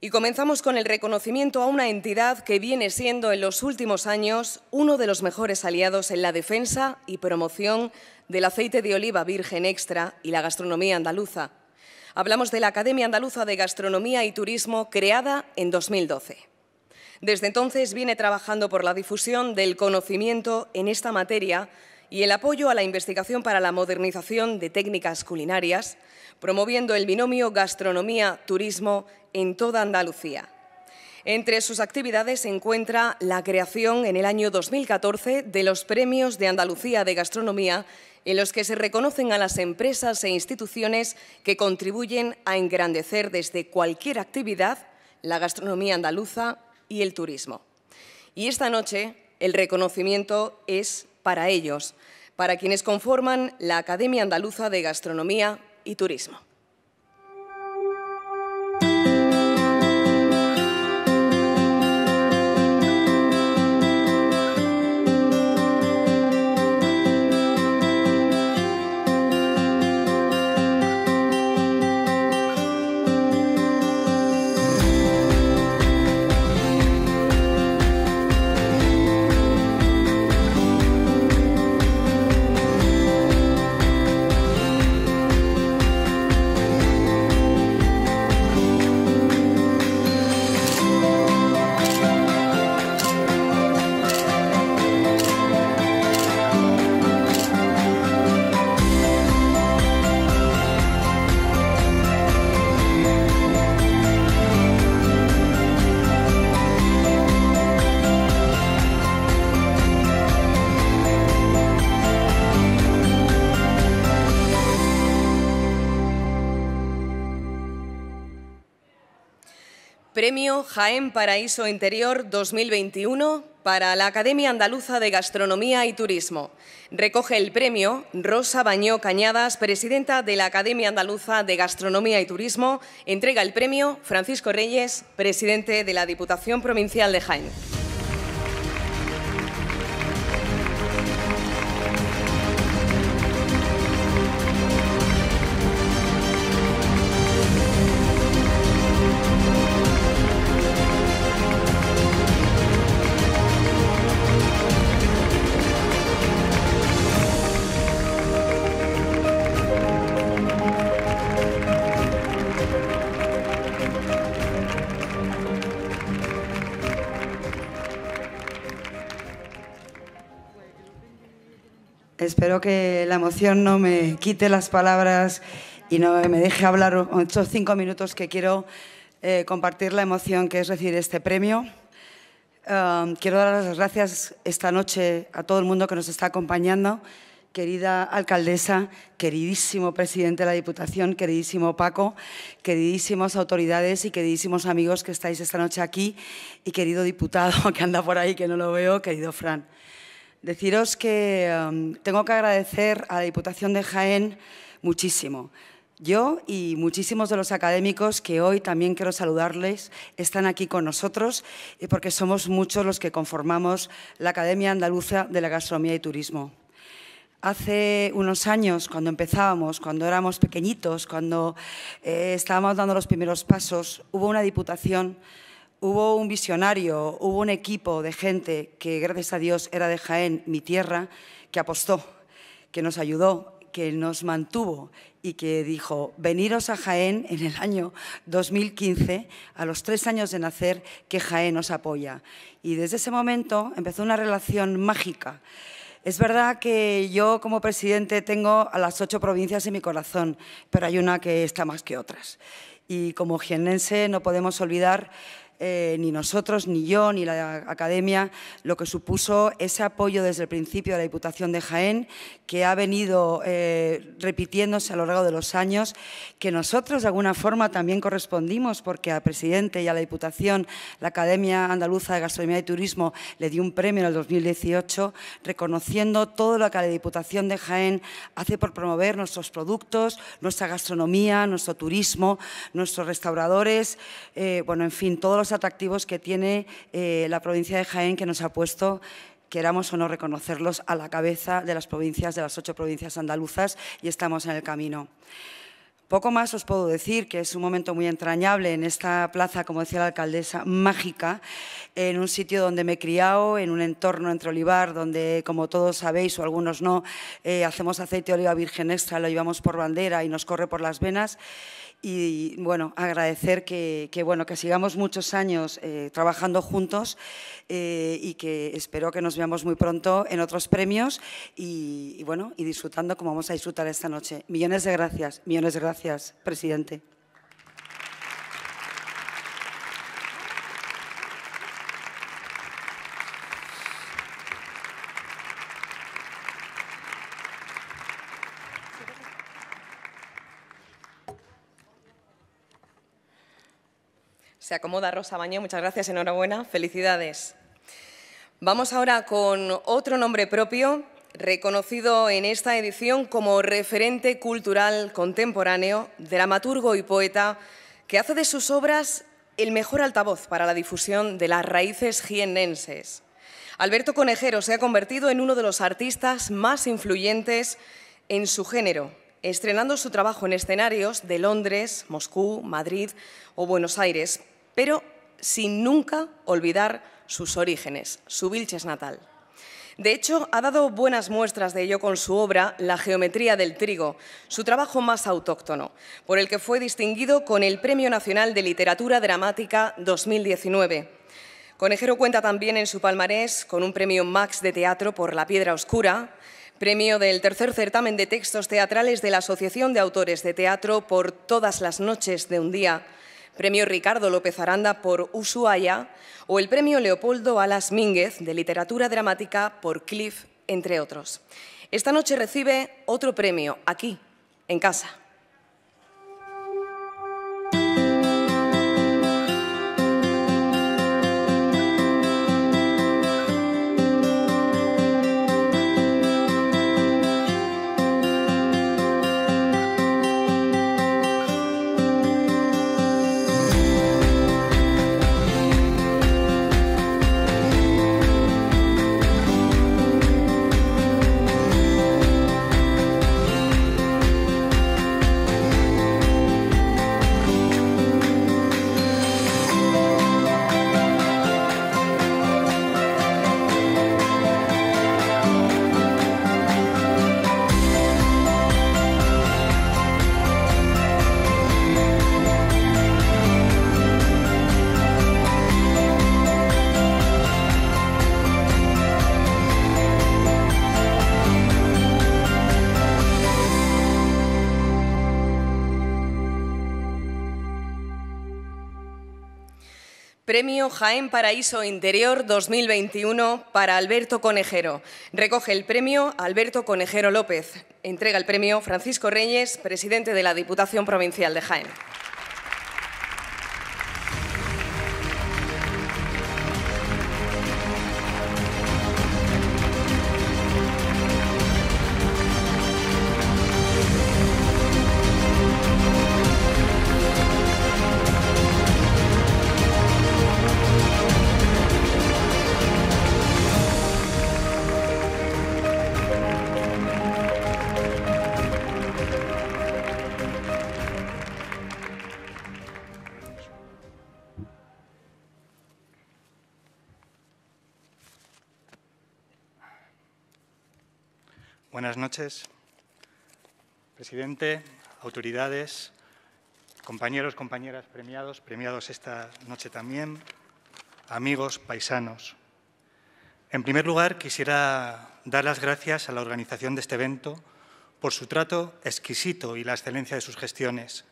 Speaker 9: Y comenzamos con el reconocimiento a una entidad que viene siendo en los últimos años uno de los mejores aliados en la defensa y promoción del aceite de oliva virgen extra y la gastronomía andaluza, Hablamos de la Academia Andaluza de Gastronomía y Turismo, creada en 2012. Desde entonces viene trabajando por la difusión del conocimiento en esta materia y el apoyo a la investigación para la modernización de técnicas culinarias, promoviendo el binomio gastronomía-turismo en toda Andalucía. Entre sus actividades se encuentra la creación en el año 2014 de los Premios de Andalucía de Gastronomía en los que se reconocen a las empresas e instituciones que contribuyen a engrandecer desde cualquier actividad la gastronomía andaluza y el turismo. Y esta noche el reconocimiento es para ellos, para quienes conforman la Academia Andaluza de Gastronomía y Turismo. Jaén Paraíso Interior 2021 para la Academia Andaluza de Gastronomía y Turismo. Recoge el premio Rosa Bañó Cañadas, presidenta de la Academia Andaluza de Gastronomía y Turismo. Entrega el premio Francisco Reyes, presidente de la Diputación Provincial de Jaén.
Speaker 5: Espero que la emoción no me quite las palabras y no me deje hablar estos cinco minutos que quiero eh, compartir la emoción que es recibir este premio. Um, quiero dar las gracias esta noche a todo el mundo que nos está acompañando. Querida alcaldesa, queridísimo presidente de la Diputación, queridísimo Paco, queridísimas autoridades y queridísimos amigos que estáis esta noche aquí y querido diputado que anda por ahí que no lo veo, querido Fran. Deciros que um, tengo que agradecer a la Diputación de Jaén muchísimo. Yo y muchísimos de los académicos que hoy también quiero saludarles están aquí con nosotros porque somos muchos los que conformamos la Academia Andaluza de la Gastronomía y Turismo. Hace unos años, cuando empezábamos, cuando éramos pequeñitos, cuando eh, estábamos dando los primeros pasos, hubo una diputación hubo un visionario, hubo un equipo de gente que, gracias a Dios, era de Jaén, mi tierra, que apostó, que nos ayudó, que nos mantuvo y que dijo, veniros a Jaén en el año 2015, a los tres años de nacer, que Jaén nos apoya. Y desde ese momento empezó una relación mágica. Es verdad que yo como presidente tengo a las ocho provincias en mi corazón, pero hay una que está más que otras. Y como jiennense no podemos olvidar eh, ni nosotros, ni yo, ni la Academia, lo que supuso ese apoyo desde el principio de la Diputación de Jaén, que ha venido eh, repitiéndose a lo largo de los años, que nosotros de alguna forma también correspondimos, porque al presidente y a la Diputación, la Academia Andaluza de Gastronomía y Turismo le dio un premio en el 2018, reconociendo todo lo que la Diputación de Jaén hace por promover nuestros productos, nuestra gastronomía, nuestro turismo, nuestros restauradores, eh, bueno, en fin, todos los atractivos que tiene eh, la provincia de Jaén, que nos ha puesto queramos o no reconocerlos, a la cabeza de las provincias, de las ocho provincias andaluzas, y estamos en el camino. Poco más os puedo decir, que es un momento muy entrañable en esta plaza, como decía la alcaldesa, mágica, en un sitio donde me he criado, en un entorno entre olivar, donde, como todos sabéis o algunos no, eh, hacemos aceite de oliva virgen extra, lo llevamos por bandera y nos corre por las venas y bueno, agradecer que, bueno, que sigamos muchos años eh, trabajando juntos eh, y que espero que nos veamos muy pronto en otros premios y, bueno, y disfrutando como vamos a disfrutar esta noche. Millones de gracias, millones de gracias, presidente.
Speaker 9: Se acomoda Rosa Baño, muchas gracias, enhorabuena, felicidades. Vamos ahora con otro nombre propio, reconocido en esta edición como referente cultural contemporáneo, dramaturgo y poeta, que hace de sus obras el mejor altavoz para la difusión de las raíces jiennenses. Alberto Conejero se ha convertido en uno de los artistas más influyentes en su género, estrenando su trabajo en escenarios de Londres, Moscú, Madrid o Buenos Aires, pero sin nunca olvidar sus orígenes, su Vilches natal. De hecho, ha dado buenas muestras de ello con su obra La geometría del trigo, su trabajo más autóctono, por el que fue distinguido con el Premio Nacional de Literatura Dramática 2019. Conejero cuenta también en su palmarés con un premio Max de Teatro por La Piedra Oscura, premio del tercer certamen de textos teatrales de la Asociación de Autores de Teatro por Todas las noches de un día, Premio Ricardo López Aranda por Ushuaia o el Premio Leopoldo Alas Mínguez de Literatura Dramática por Cliff, entre otros. Esta noche recibe otro premio aquí, en casa. Premio Jaén Paraíso Interior 2021 para Alberto Conejero. Recoge el premio Alberto Conejero López. Entrega el premio Francisco Reyes, presidente de la Diputación Provincial de Jaén.
Speaker 4: Noches, presidente, autoridades, compañeros, compañeras premiados, premiados esta noche también, amigos, paisanos. En primer lugar, quisiera dar las gracias a la organización de este evento por su trato exquisito y la excelencia de sus gestiones.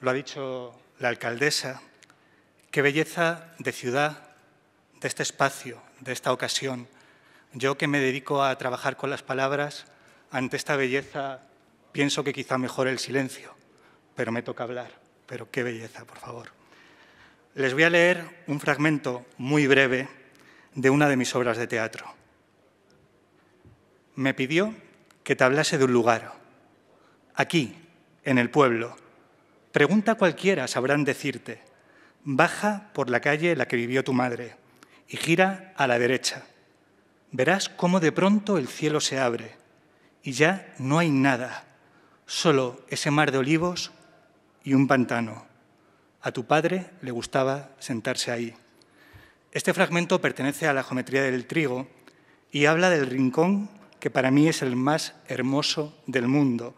Speaker 4: Lo ha dicho la alcaldesa, qué belleza de ciudad, de este espacio, de esta ocasión yo que me dedico a trabajar con las palabras, ante esta belleza pienso que quizá mejor el silencio, pero me toca hablar. Pero qué belleza, por favor. Les voy a leer un fragmento muy breve de una de mis obras de teatro. Me pidió que te hablase de un lugar, aquí, en el pueblo. Pregunta cualquiera, sabrán decirte. Baja por la calle en la que vivió tu madre y gira a la derecha verás cómo de pronto el cielo se abre y ya no hay nada, solo ese mar de olivos y un pantano. A tu padre le gustaba sentarse ahí. Este fragmento pertenece a la geometría del trigo y habla del rincón que para mí es el más hermoso del mundo.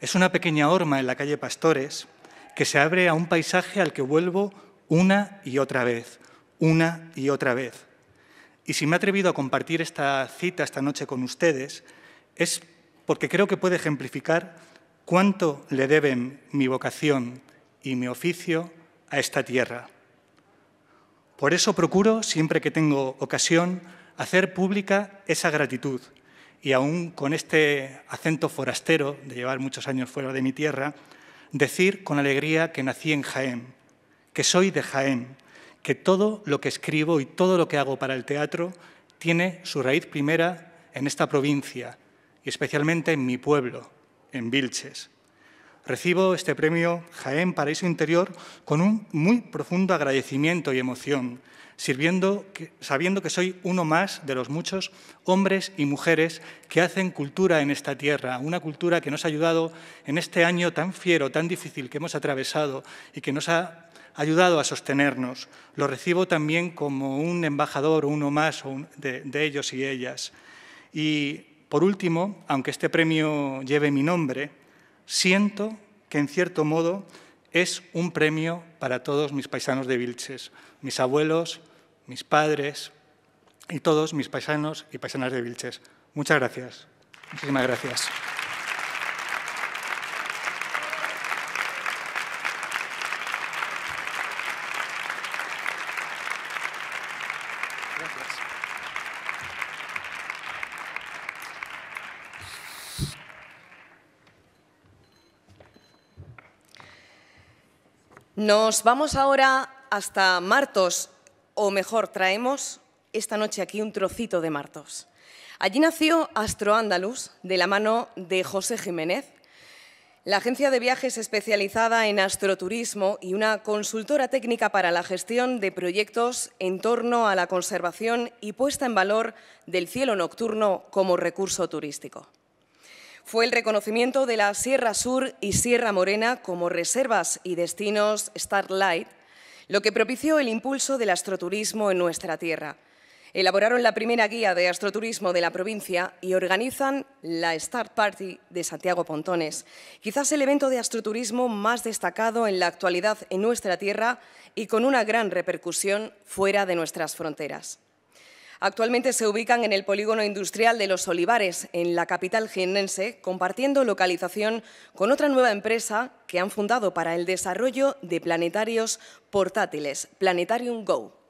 Speaker 4: Es una pequeña horma en la calle Pastores que se abre a un paisaje al que vuelvo una y otra vez, una y otra vez. Y si me he atrevido a compartir esta cita esta noche con ustedes, es porque creo que puede ejemplificar cuánto le deben mi vocación y mi oficio a esta tierra. Por eso procuro, siempre que tengo ocasión, hacer pública esa gratitud y aún con este acento forastero de llevar muchos años fuera de mi tierra, decir con alegría que nací en Jaén, que soy de Jaén, que todo lo que escribo y todo lo que hago para el teatro tiene su raíz primera en esta provincia y especialmente en mi pueblo, en Vilches. Recibo este premio Jaén Paraíso Interior con un muy profundo agradecimiento y emoción, sirviendo, sabiendo que soy uno más de los muchos hombres y mujeres que hacen cultura en esta tierra, una cultura que nos ha ayudado en este año tan fiero, tan difícil que hemos atravesado y que nos ha ayudado a sostenernos. Lo recibo también como un embajador, uno más de, de ellos y ellas. Y por último, aunque este premio lleve mi nombre, siento que en cierto modo es un premio para todos mis paisanos de Vilches, mis abuelos, mis padres y todos mis paisanos y paisanas de Vilches. Muchas gracias. Muchísimas gracias.
Speaker 9: Nos vamos ahora hasta Martos, o mejor, traemos esta noche aquí un trocito de Martos. Allí nació Astro Andalus, de la mano de José Jiménez, la agencia de viajes especializada en astroturismo y una consultora técnica para la gestión de proyectos en torno a la conservación y puesta en valor del cielo nocturno como recurso turístico fue el reconocimiento de la Sierra Sur y Sierra Morena como reservas y destinos Starlight, lo que propició el impulso del astroturismo en nuestra tierra. Elaboraron la primera guía de astroturismo de la provincia y organizan la Start Party de Santiago Pontones, quizás el evento de astroturismo más destacado en la actualidad en nuestra tierra y con una gran repercusión fuera de nuestras fronteras. Actualmente se ubican en el polígono industrial de Los Olivares, en la capital jiennense, compartiendo localización con otra nueva empresa que han fundado para el desarrollo de planetarios portátiles, Planetarium Go.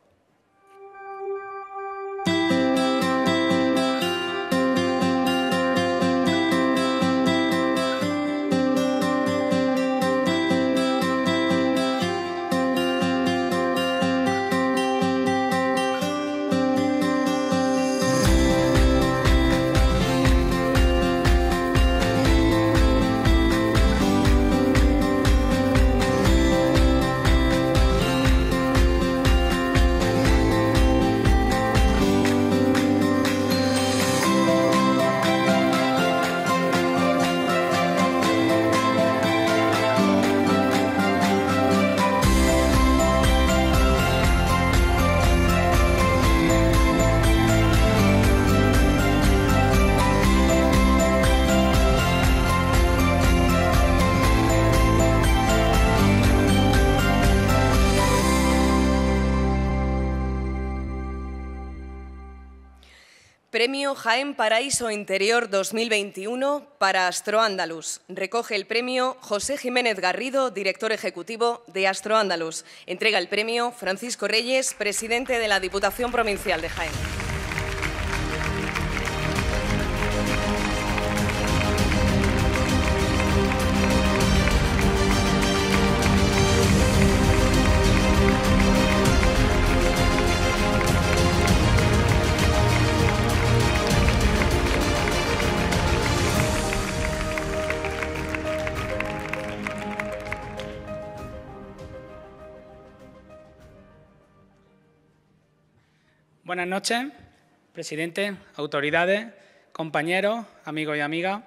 Speaker 9: Jaén Paraíso Interior 2021 para Astroandalus. Recoge el premio José Jiménez Garrido, director ejecutivo de Astroandalus. Entrega el premio Francisco Reyes, presidente de la Diputación Provincial de Jaén.
Speaker 3: Buenas noches, presidente, autoridades, compañeros, amigos y amigas.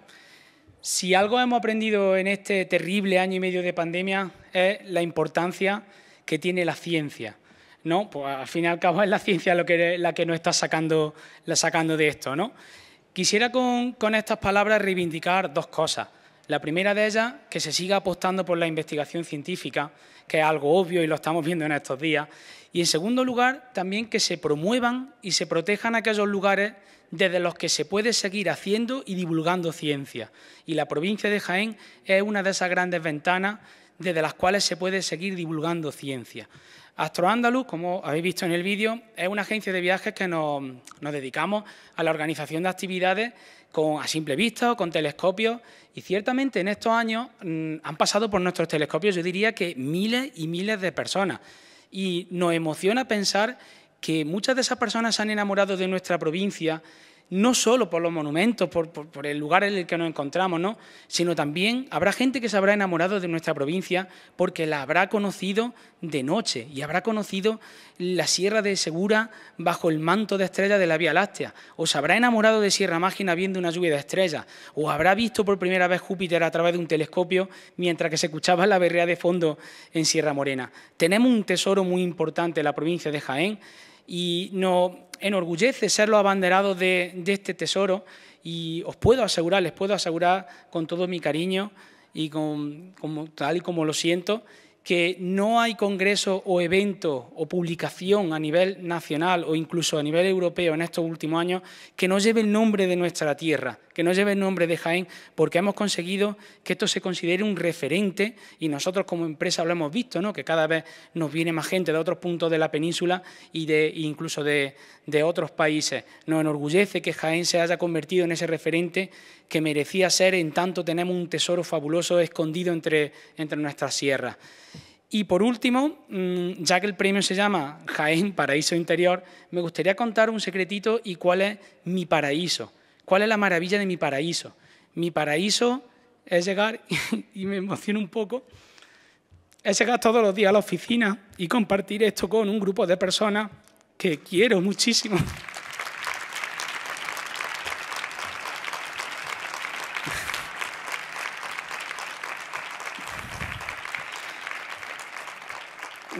Speaker 3: Si algo hemos aprendido en este terrible año y medio de pandemia es la importancia que tiene la ciencia. ¿no? Pues al fin y al cabo es la ciencia lo que, la que nos está sacando, la sacando de esto. ¿no? Quisiera con, con estas palabras reivindicar dos cosas. La primera de ellas, que se siga apostando por la investigación científica, que es algo obvio y lo estamos viendo en estos días. Y en segundo lugar, también que se promuevan y se protejan aquellos lugares desde los que se puede seguir haciendo y divulgando ciencia. Y la provincia de Jaén es una de esas grandes ventanas desde las cuales se puede seguir divulgando ciencia. Astroandalus, como habéis visto en el vídeo, es una agencia de viajes que nos, dedicamos a la organización de actividades con, a simple vista o con telescopios y ciertamente en estos años mm, han pasado por nuestros telescopios, yo diría que miles y miles de personas y nos emociona pensar que muchas de esas personas se han enamorado de nuestra provincia no solo por los monumentos, por, el lugar en el que nos encontramos, ¿no? sino también habrá gente que se habrá enamorado de nuestra provincia porque la habrá conocido de noche y habrá conocido la Sierra de Segura bajo el manto de estrellas de la Vía Láctea, o se habrá enamorado de Sierra Mágina viendo una lluvia de estrellas, o habrá visto por primera vez Júpiter a través de un telescopio mientras que se escuchaba la berrea de fondo en Sierra Morena. Tenemos un tesoro muy importante en la provincia de Jaén y no enorgullece ser los abanderados de, este tesoro y os puedo asegurar, les puedo asegurar con todo mi cariño y con, tal y como lo siento, que no hay congreso o evento o publicación a nivel nacional o incluso a nivel europeo en estos últimos años que no lleve el nombre de nuestra tierra, que no lleve el nombre de Jaén, porque hemos conseguido que esto se considere un referente y nosotros como empresa lo hemos visto, ¿no? que cada vez nos viene más gente de otros puntos de la península y de, incluso de, de otros países. Nos enorgullece que Jaén se haya convertido en ese referente que merecía ser, en tanto tenemos un tesoro fabuloso escondido entre, entre nuestras sierras. Y por último, mm, ya que el premio se llama Jaén Paraíso Interior, me gustaría contar un secretito y cuál es mi paraíso, cuál es la maravilla de mi paraíso. Mi paraíso es llegar, y me emociono un poco, es llegar todos los días a la oficina y compartir esto con un grupo de personas que quiero muchísimo.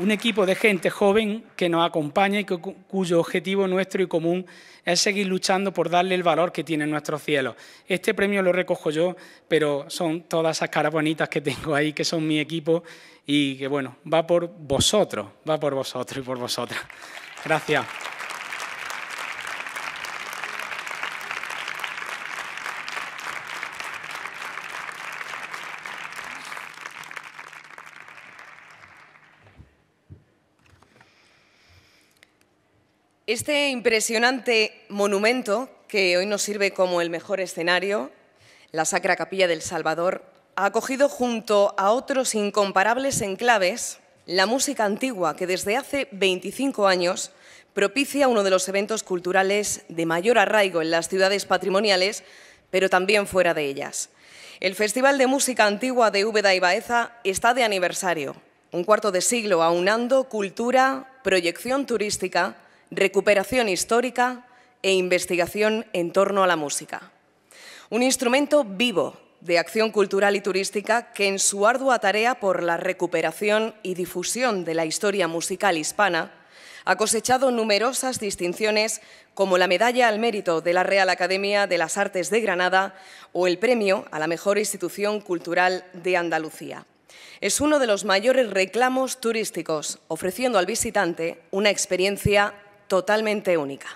Speaker 3: Un equipo de gente joven que nos acompaña y cuyo objetivo nuestro y común es seguir luchando por darle el valor que tiene nuestro cielo. Este premio lo recojo yo, pero son todas esas caras bonitas que tengo ahí, que son mi equipo y que, bueno, va por vosotros, va por vosotros y por vosotras. Gracias.
Speaker 9: Este impresionante monumento, que hoy nos sirve como el mejor escenario, la Sacra Capilla del Salvador, ha acogido junto a otros incomparables enclaves la música antigua que desde hace 25 años propicia uno de los eventos culturales de mayor arraigo en las ciudades patrimoniales, pero también fuera de ellas. El Festival de Música Antigua de Úbeda y Baeza está de aniversario, un cuarto de siglo aunando cultura, proyección turística, recuperación histórica e investigación en torno a la música. Un instrumento vivo de acción cultural y turística que en su ardua tarea por la recuperación y difusión de la historia musical hispana ha cosechado numerosas distinciones como la Medalla al Mérito de la Real Academia de las Artes de Granada o el Premio a la Mejor Institución Cultural de Andalucía. Es uno de los mayores reclamos turísticos, ofreciendo al visitante una experiencia totalmente única.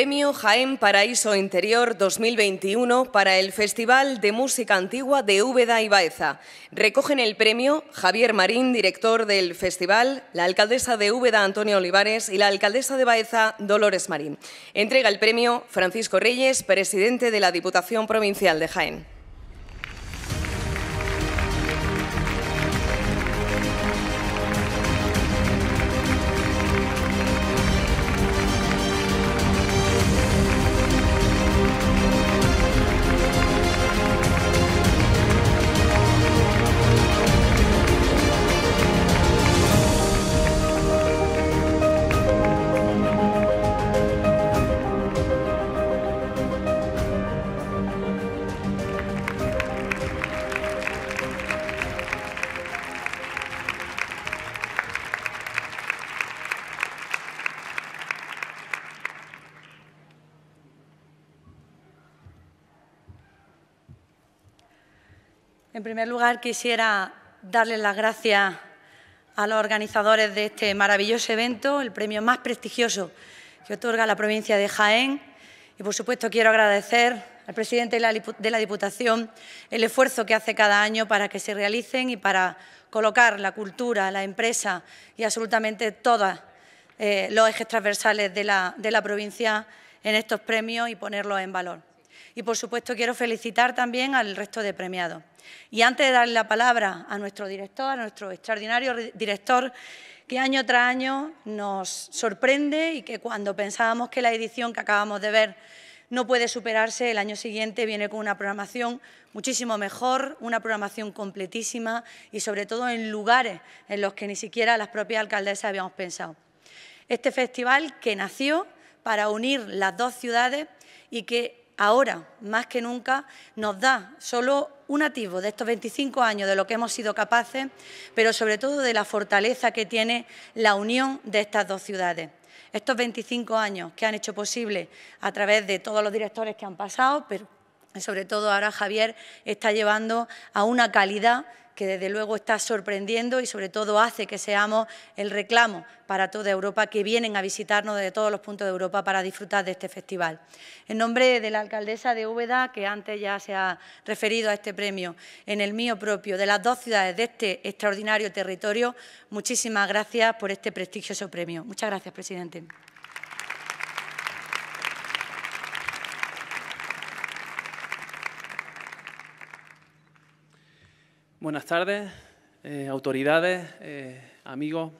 Speaker 9: Premio Jaén Paraíso Interior 2021 para el Festival de Música Antigua de Úbeda y Baeza. Recogen el premio Javier Marín, director del festival, la alcaldesa de Úbeda Antonio Olivares y la alcaldesa de Baeza Dolores Marín. Entrega el premio Francisco Reyes, presidente de la Diputación Provincial de Jaén.
Speaker 8: Primer lugar, quisiera darles las gracias a los organizadores de este maravilloso evento, el premio más prestigioso que otorga la provincia de Jaén. Y, por supuesto, quiero agradecer al presidente de la Diputación el esfuerzo que hace cada año para que se realicen y para colocar la cultura, la empresa y absolutamente todos eh, los ejes transversales de la, de la provincia en estos premios y ponerlos en valor. Y, por supuesto, quiero felicitar también al resto de premiados. Y antes de darle la palabra a nuestro director, a nuestro extraordinario director, que año tras año nos sorprende y que cuando pensábamos que la edición que acabamos de ver no puede superarse, el año siguiente viene con una programación muchísimo mejor, una programación completísima y sobre todo en lugares en los que ni siquiera las propias alcaldesas habíamos pensado. Este festival que nació para unir las dos ciudades y que ahora, más que nunca, nos da solo un ativo de estos 25 años de lo que hemos sido capaces, pero sobre todo de la fortaleza que tiene la unión de estas dos ciudades. Estos 25 años que han hecho posible a través de todos los directores que han pasado, pero sobre todo ahora Javier está llevando a una calidad que desde luego está sorprendiendo y sobre todo hace que seamos el reclamo para toda Europa que vienen a visitarnos desde todos los puntos de Europa para disfrutar de este festival. En nombre de la alcaldesa de Úbeda, que antes ya se ha referido a este premio, en el mío propio, de las dos ciudades de este extraordinario territorio, muchísimas gracias por este prestigioso premio. Muchas gracias, presidente.
Speaker 2: Buenas tardes. eh, autoridades, eh, amigos.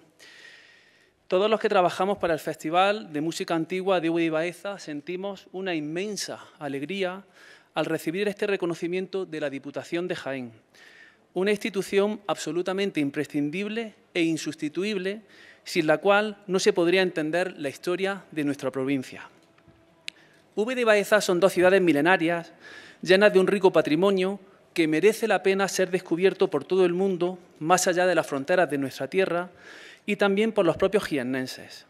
Speaker 2: Todos los que trabajamos para el Festival de Música Antigua de Úbeda Baeza sentimos una inmensa alegría al recibir este reconocimiento de la Diputación de Jaén, una institución absolutamente imprescindible e insustituible, sin la cual no se podría entender la historia de nuestra provincia. Úbeda y Baeza son dos ciudades milenarias, llenas de un rico patrimonio que merece la pena ser descubierto por todo el mundo, más allá de las fronteras de nuestra tierra, y también por los propios jiennenses.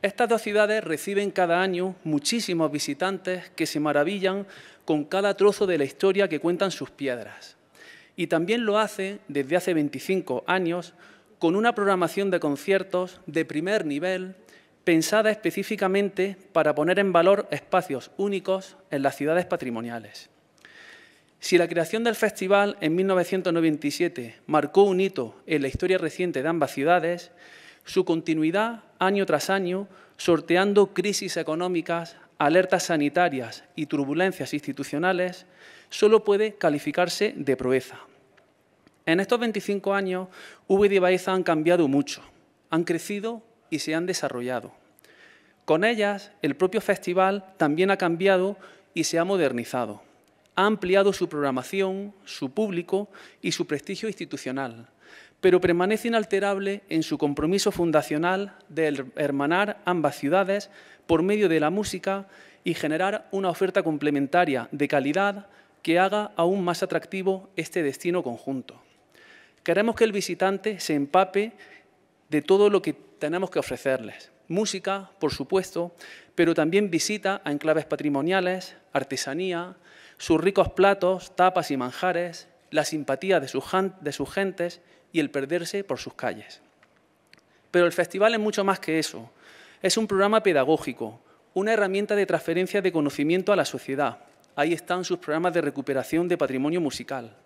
Speaker 2: Estas dos ciudades reciben cada año muchísimos visitantes que se maravillan con cada trozo de la historia que cuentan sus piedras. Y también lo hace desde hace 25 años con una programación de conciertos de primer nivel pensada específicamente para poner en valor espacios únicos en las ciudades patrimoniales. Si la creación del festival en 1997 marcó un hito en la historia reciente de ambas ciudades, su continuidad año tras año, sorteando crisis económicas, alertas sanitarias y turbulencias institucionales, solo puede calificarse de proeza. En estos 25 años, Úbeda y Baeza han cambiado mucho, han crecido y se han desarrollado. Con ellas, el propio festival también ha cambiado y se ha modernizado. Ha ampliado su programación, su público y su prestigio institucional, pero permanece inalterable en su compromiso fundacional de hermanar ambas ciudades por medio de la música y generar una oferta complementaria de calidad que haga aún más atractivo este destino conjunto. Queremos que el visitante se empape de todo lo que tenemos que ofrecerles. Música, por supuesto, pero también visita a enclaves patrimoniales, artesanía, sus ricos platos, tapas y manjares, la simpatía de sus, gentes y el perderse por sus calles. Pero el festival es mucho más que eso. Es un programa pedagógico, una herramienta de transferencia de conocimiento a la sociedad. Ahí están sus programas de recuperación de patrimonio musical.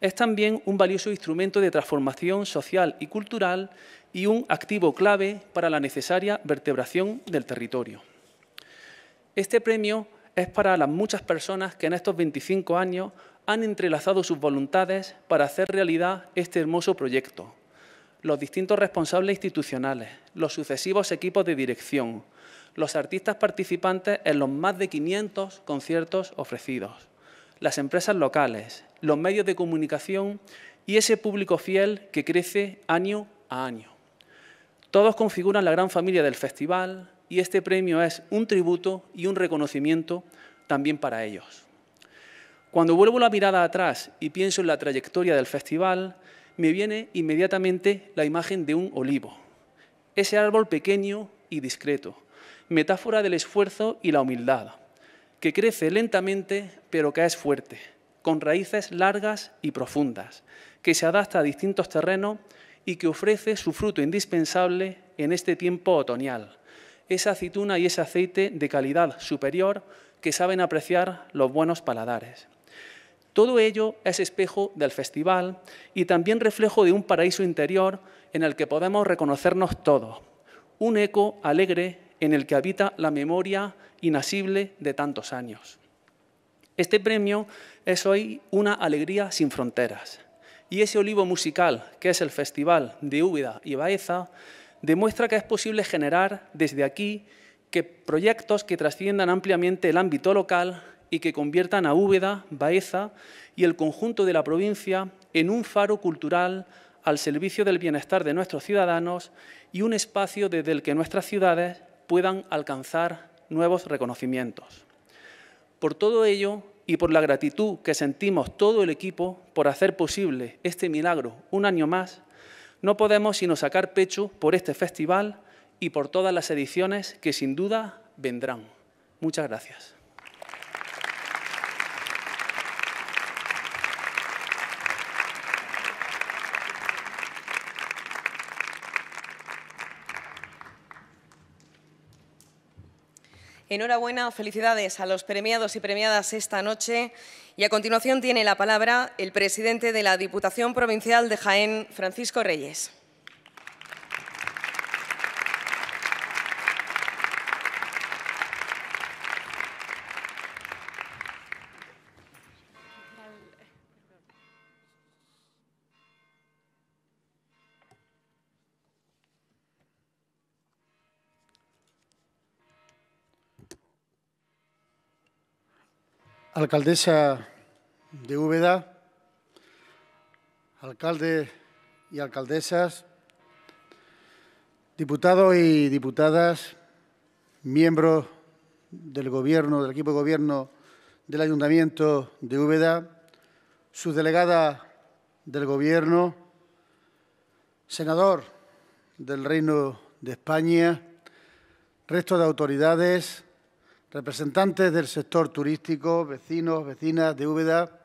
Speaker 2: Es también un valioso instrumento de transformación social y cultural y un activo clave para la necesaria vertebración del territorio. Este premio es para las muchas personas que en estos 25 años han entrelazado sus voluntades para hacer realidad este hermoso proyecto. Los distintos responsables institucionales, los sucesivos equipos de dirección, los artistas participantes en los más de 500 conciertos ofrecidos, las empresas locales, los medios de comunicación y ese público fiel que crece año a año. Todos configuran la gran familia del festival y este premio es un tributo y un reconocimiento también para ellos. Cuando vuelvo la mirada atrás y pienso en la trayectoria del festival, me viene inmediatamente la imagen de un olivo, ese árbol pequeño y discreto, metáfora del esfuerzo y la humildad, que crece lentamente pero que es fuerte, con raíces largas y profundas, que se adapta a distintos terrenos y que ofrece su fruto indispensable en este tiempo otoñal, esa aceituna y ese aceite de calidad superior que saben apreciar los buenos paladares. Todo ello es espejo del festival y también reflejo de un paraíso interior en el que podemos reconocernos todos, un eco alegre en el que habita la memoria inasible de tantos años. Este premio es hoy una alegría sin fronteras y ese olivo musical que es el Festival de Úbeda y Baeza demuestra que es posible generar desde aquí que proyectos que trasciendan ampliamente el ámbito local y que conviertan a Úbeda, Baeza y el conjunto de la provincia en un faro cultural al servicio del bienestar de nuestros ciudadanos y un espacio desde el que nuestras ciudades puedan alcanzar nuevos reconocimientos. Por todo ello y por la gratitud que sentimos todo el equipo por hacer posible este milagro un año más, no podemos sino sacar pecho por este festival y por todas las ediciones que sin duda vendrán. Muchas gracias.
Speaker 9: Enhorabuena, felicidades a los premiados y premiadas esta noche. Y a continuación tiene la palabra el presidente de la Diputación Provincial de Jaén, Francisco Reyes.
Speaker 6: Alcaldesa de Úbeda, alcalde y alcaldesas, diputados y diputadas, miembros del Gobierno, del equipo de Gobierno del Ayuntamiento de Úbeda, subdelegada del Gobierno, senador del Reino de España, resto de autoridades, representantes del sector turístico, vecinos, vecinas de Úbeda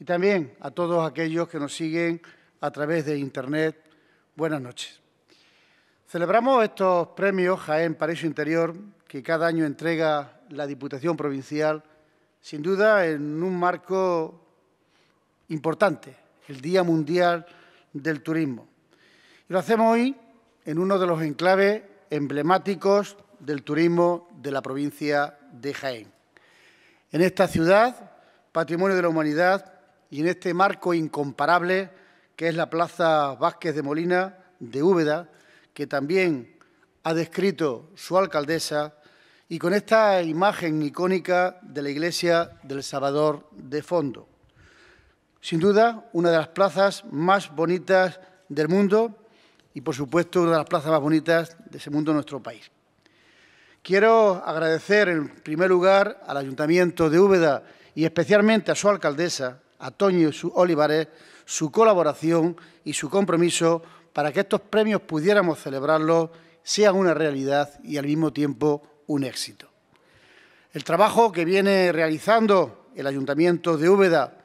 Speaker 6: y también a todos aquellos que nos siguen a través de Internet. Buenas noches. Celebramos estos premios Jaén Paraíso Interior que cada año entrega la Diputación Provincial, sin duda en un marco importante, el Día Mundial del Turismo. Y lo hacemos hoy en uno de los enclaves emblemáticos del turismo de la provincia de Jaén. En esta ciudad, patrimonio de la humanidad, y en este marco incomparable que es la Plaza Vázquez de Molina de Úbeda, que también ha descrito su alcaldesa, y con esta imagen icónica de la iglesia del Salvador de fondo. Sin duda, una de las plazas más bonitas del mundo y, por supuesto, una de las plazas más bonitas de ese mundo nuestro país. Quiero agradecer, en primer lugar, al Ayuntamiento de Úbeda y especialmente a su alcaldesa, a Toño Olivares, su colaboración y su compromiso para que estos premios pudiéramos celebrarlos, sean una realidad y al mismo tiempo un éxito. El trabajo que viene realizando el Ayuntamiento de Úbeda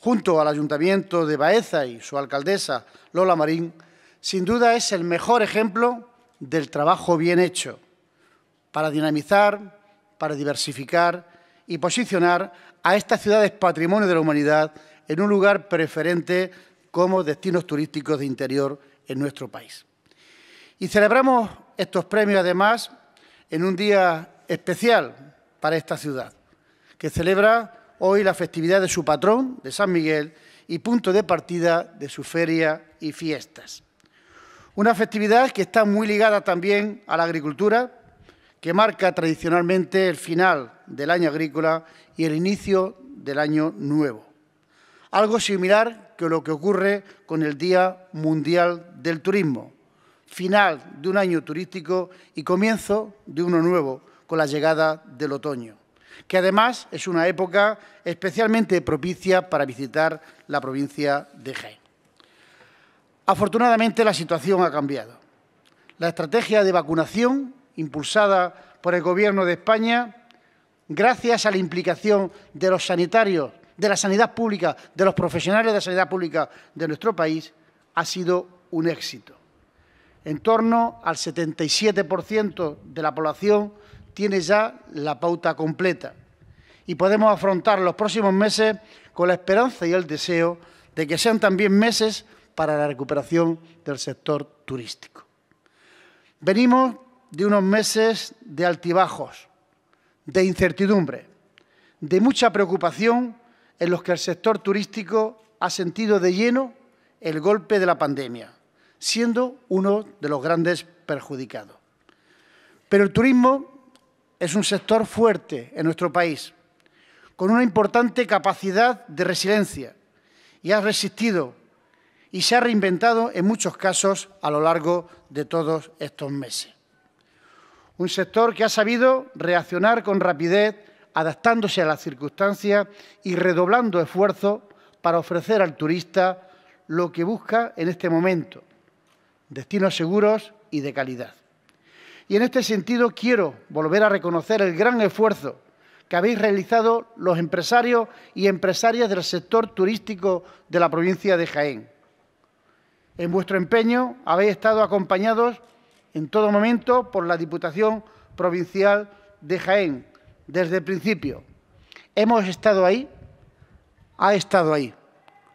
Speaker 6: junto al Ayuntamiento de Baeza y su alcaldesa Lola Marín, sin duda es el mejor ejemplo del trabajo bien hecho para dinamizar, para diversificar y posicionar a estas ciudades patrimonio de la humanidad en un lugar preferente como destinos turísticos de interior en nuestro país. Y celebramos estos premios, además, en un día especial para esta ciudad, que celebra hoy la festividad de su patrón, de San Miguel, y punto de partida de su feria y fiestas. Una festividad que está muy ligada también a la agricultura, que marca tradicionalmente el final del año agrícola y el inicio del año nuevo. Algo similar que lo que ocurre con el Día Mundial del Turismo, final de un año turístico y comienzo de uno nuevo con la llegada del otoño, que además es una época especialmente propicia para visitar la provincia de Jaén. Afortunadamente la situación ha cambiado. La estrategia de vacunación impulsada por el Gobierno de España, gracias a la implicación de los sanitarios, de la sanidad pública, de los profesionales de la sanidad pública de nuestro país, ha sido un éxito. En torno al 77% de la población tiene ya la pauta completa y podemos afrontar los próximos meses con la esperanza y el deseo de que sean también meses para la recuperación del sector turístico. Venimos de unos meses de altibajos, de incertidumbre, de mucha preocupación en los que el sector turístico ha sentido de lleno el golpe de la pandemia, siendo uno de los grandes perjudicados. Pero el turismo es un sector fuerte en nuestro país, con una importante capacidad de resiliencia, y ha resistido y se ha reinventado en muchos casos a lo largo de todos estos meses. Un sector que ha sabido reaccionar con rapidez, adaptándose a las circunstancias y redoblando esfuerzos para ofrecer al turista lo que busca en este momento, destinos seguros y de calidad. Y en este sentido quiero volver a reconocer el gran esfuerzo que habéis realizado los empresarios y empresarias del sector turístico de la provincia de Jaén. En vuestro empeño habéis estado acompañados en todo momento por la Diputación Provincial de Jaén, desde el principio. Hemos estado ahí, ha estado ahí.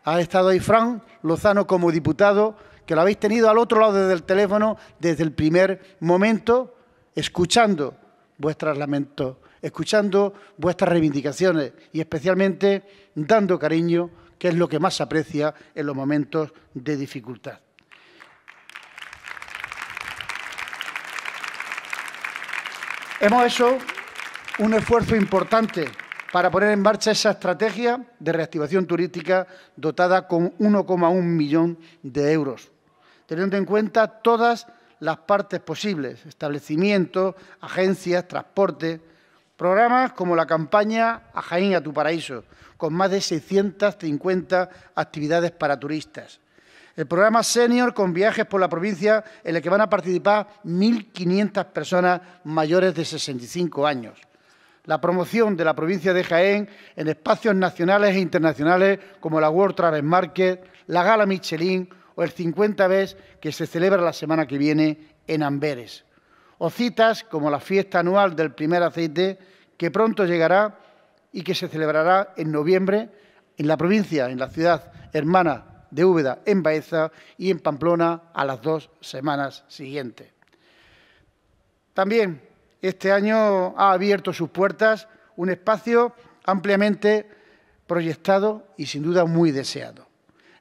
Speaker 6: Ha estado ahí Fran Lozano como diputado, que lo habéis tenido al otro lado del teléfono desde el primer momento, escuchando vuestros lamentos, escuchando vuestras reivindicaciones y especialmente dando cariño, que es lo que más se aprecia en los momentos de dificultad. Hemos hecho un esfuerzo importante para poner en marcha esa estrategia de reactivación turística dotada con 1,1 millón de euros, teniendo en cuenta todas las partes posibles, establecimientos, agencias, transporte, programas como la campaña A Jaén a tu paraíso, con más de 650 actividades para turistas. El programa Senior con viajes por la provincia en el que van a participar 1.500 personas mayores de 65 años. La promoción de la provincia de Jaén en espacios nacionales e internacionales como la World Travel Market, la Gala Michelin o el 50 vez que se celebra la semana que viene en Amberes. O citas como la fiesta anual del primer aceite que pronto llegará y que se celebrará en noviembre en la provincia, en la ciudad hermana de Úbeda, en Baeza y en Pamplona a las dos semanas siguientes. También este año ha abierto sus puertas un espacio ampliamente proyectado y sin duda muy deseado.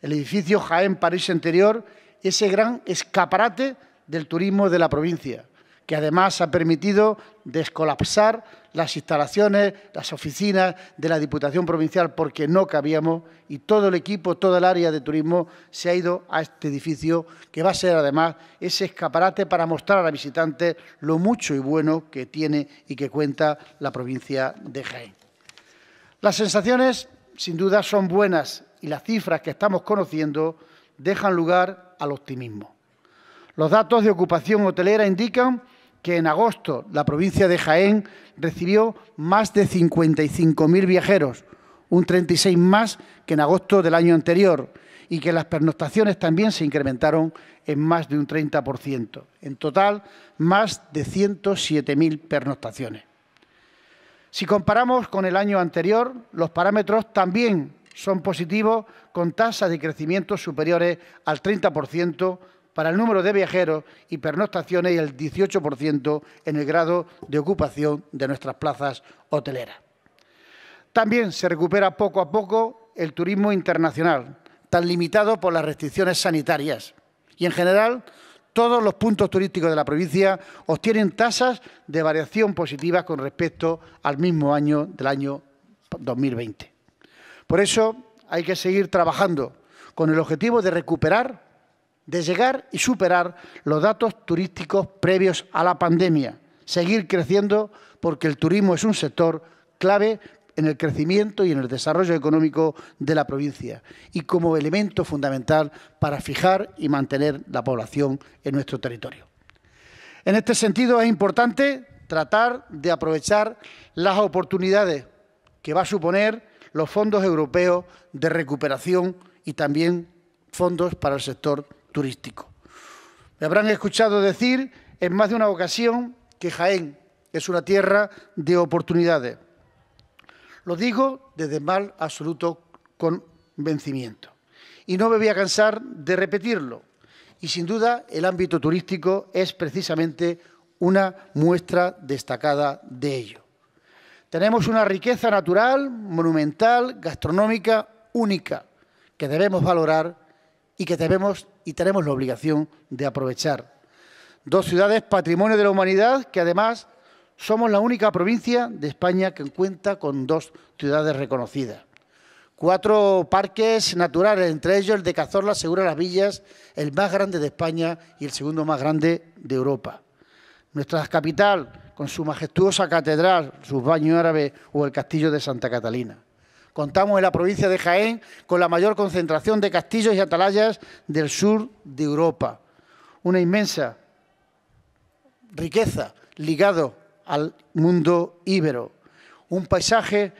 Speaker 6: El edificio Jaén París Interior, ese gran escaparate del turismo de la provincia, que además ha permitido descolapsar las instalaciones, las oficinas de la Diputación Provincial porque no cabíamos y todo el equipo, toda el área de turismo se ha ido a este edificio que va a ser además ese escaparate para mostrar a la visitante lo mucho y bueno que tiene y que cuenta la provincia de Jaén. Las sensaciones sin duda son buenas y las cifras que estamos conociendo dejan lugar al optimismo. Los datos de ocupación hotelera indican que en agosto la provincia de Jaén recibió más de 55.000 viajeros, un 36 más que en agosto del año anterior, y que las pernoctaciones también se incrementaron en más de un 30%. En total, más de 107.000 pernoctaciones. Si comparamos con el año anterior, los parámetros también son positivos, con tasas de crecimiento superiores al 30%, para el número de viajeros y pernoctaciones y el 18% en el grado de ocupación de nuestras plazas hoteleras. También se recupera poco a poco el turismo internacional, tan limitado por las restricciones sanitarias. Y en general, todos los puntos turísticos de la provincia obtienen tasas de variación positivas con respecto al mismo año del año 2020. Por eso hay que seguir trabajando con el objetivo de recuperar de llegar y superar los datos turísticos previos a la pandemia, seguir creciendo porque el turismo es un sector clave en el crecimiento y en el desarrollo económico de la provincia y como elemento fundamental para fijar y mantener la población en nuestro territorio. En este sentido es importante tratar de aprovechar las oportunidades que va a suponer los fondos europeos de recuperación y también fondos para el sector Me habrán escuchado decir en más de una ocasión que Jaén es una tierra de oportunidades. Lo digo desde mal absoluto convencimiento. Y no me voy a cansar de repetirlo. Y sin duda el ámbito turístico es precisamente una muestra destacada de ello. Tenemos una riqueza natural, monumental, gastronómica única, que debemos valorar y que debemos y tenemos la obligación de aprovechar. Dos ciudades patrimonio de la humanidad que además somos la única provincia de España que cuenta con dos ciudades reconocidas. Cuatro parques naturales, entre ellos el de Cazorla, Segura Las Villas, el más grande de España y el segundo más grande de Europa. Nuestra capital, con su majestuosa catedral, sus baños árabes o el castillo de Santa Catalina. Contamos en la provincia de Jaén con la mayor concentración de castillos y atalayas del sur de Europa. Una inmensa riqueza ligado al mundo íbero. Un paisaje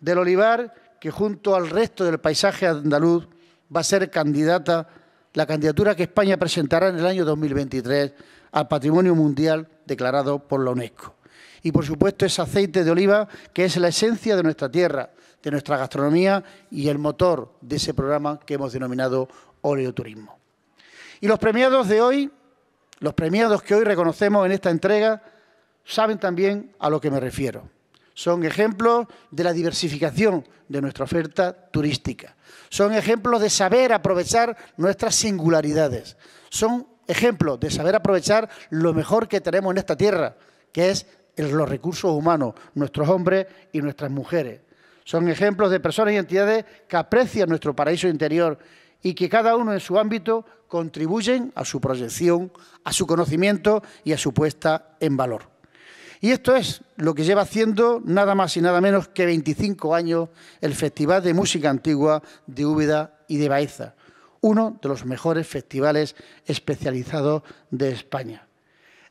Speaker 6: del olivar que junto al resto del paisaje andaluz va a ser candidata, la candidatura que España presentará en el año 2023 al Patrimonio Mundial declarado por la UNESCO. Y por supuesto ese aceite de oliva que es la esencia de nuestra tierra, de nuestra gastronomía y el motor de ese programa que hemos denominado Oleoturismo. Y los premiados de hoy, los premiados que hoy reconocemos en esta entrega, saben también a lo que me refiero. Son ejemplos de la diversificación de nuestra oferta turística. Son ejemplos de saber aprovechar nuestras singularidades. Son ejemplos de saber aprovechar lo mejor que tenemos en esta tierra, que es los recursos humanos, nuestros hombres y nuestras mujeres. Son ejemplos de personas y entidades que aprecian nuestro paraíso interior y que cada uno en su ámbito contribuyen a su proyección, a su conocimiento y a su puesta en valor. Y esto es lo que lleva haciendo nada más y nada menos que 25 años el Festival de Música Antigua de Úbeda y de Baeza, uno de los mejores festivales especializados de España.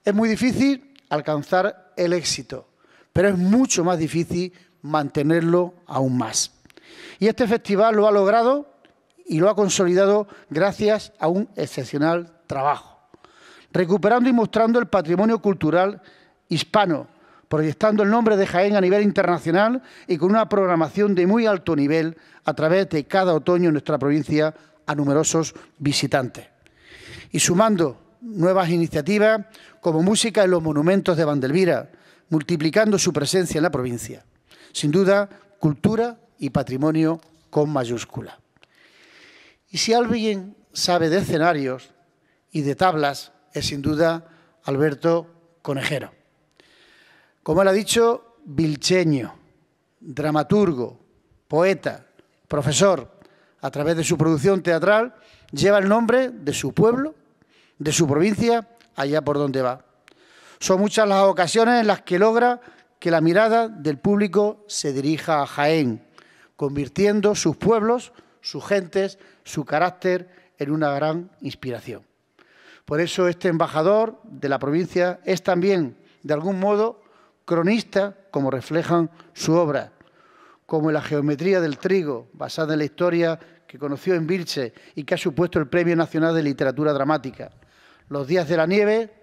Speaker 6: Es muy difícil alcanzar el éxito, pero es mucho más difícil mantenerlo aún más. Y este festival lo ha logrado y lo ha consolidado gracias a un excepcional trabajo, recuperando y mostrando el patrimonio cultural hispano, proyectando el nombre de Jaén a nivel internacional y con una programación de muy alto nivel a través de cada otoño en nuestra provincia a numerosos visitantes. Y sumando nuevas iniciativas como música en los monumentos de Vandelvira, multiplicando su presencia en la provincia. Sin duda, cultura y patrimonio con mayúscula. Y si alguien sabe de escenarios y de tablas, es sin duda Alberto Conejero. Como él ha dicho, vilcheño, dramaturgo, poeta, profesor, a través de su producción teatral, lleva el nombre de su pueblo, de su provincia, allá por donde va. Son muchas las ocasiones en las que logra que la mirada del público se dirija a Jaén, convirtiendo sus pueblos, sus gentes, su carácter en una gran inspiración. Por eso este embajador de la provincia es también, de algún modo, cronista, como reflejan su obra, como la geometría del trigo, basada en la historia que conoció en Vilche y que ha supuesto el Premio Nacional de Literatura Dramática. Los días de la nieve,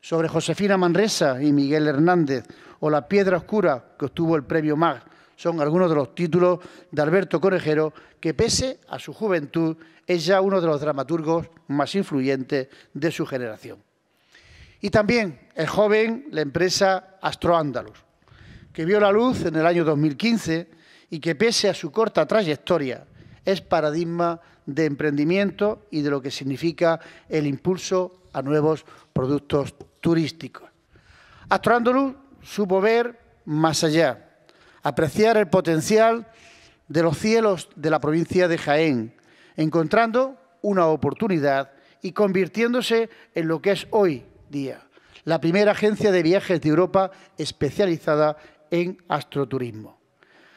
Speaker 6: sobre Josefina Manresa y Miguel Hernández, o La piedra oscura, que obtuvo el Premio MAG, son algunos de los títulos de Alberto Corejero, que pese a su juventud es ya uno de los dramaturgos más influyentes de su generación. Y también es joven la empresa Astroandalus, que vio la luz en el año 2015 y que pese a su corta trayectoria es paradigma de emprendimiento y de lo que significa el impulso a nuevos productos turísticos. Astroandalus supo ver más allá, apreciar el potencial de los cielos de la provincia de Jaén, encontrando una oportunidad y convirtiéndose en lo que es hoy día, la primera agencia de viajes de Europa especializada en astroturismo.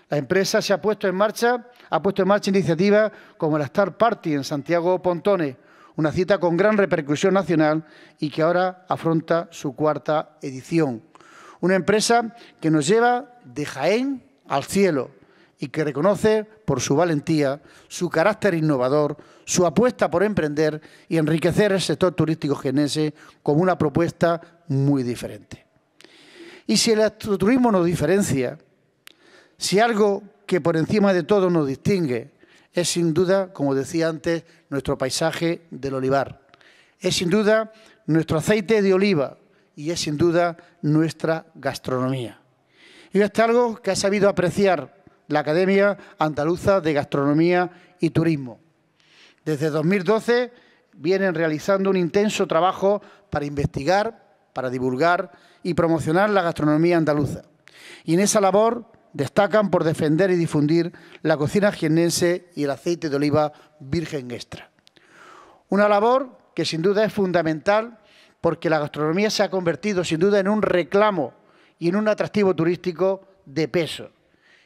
Speaker 6: La empresa se ha puesto en marcha, ha puesto en marcha iniciativas como la Star Party en Santiago Pontone, una cita con gran repercusión nacional y que ahora afronta su cuarta edición. Una empresa que nos lleva de Jaén al cielo y que reconoce por su valentía, su carácter innovador, su apuesta por emprender y enriquecer el sector turístico genese como una propuesta muy diferente. Y si el astroturismo nos diferencia, si algo que por encima de todo nos distingue es sin duda, como decía antes, nuestro paisaje del olivar. Es sin duda nuestro aceite de oliva y es sin duda nuestra gastronomía. Y es algo que ha sabido apreciar la Academia Andaluza de Gastronomía y Turismo. Desde 2012 vienen realizando un intenso trabajo para investigar, para divulgar y promocionar la gastronomía andaluza. Y en esa labor destacan por defender y difundir la cocina jiennense y el aceite de oliva virgen extra. Una labor que sin duda es fundamental porque la gastronomía se ha convertido sin duda en un reclamo y en un atractivo turístico de peso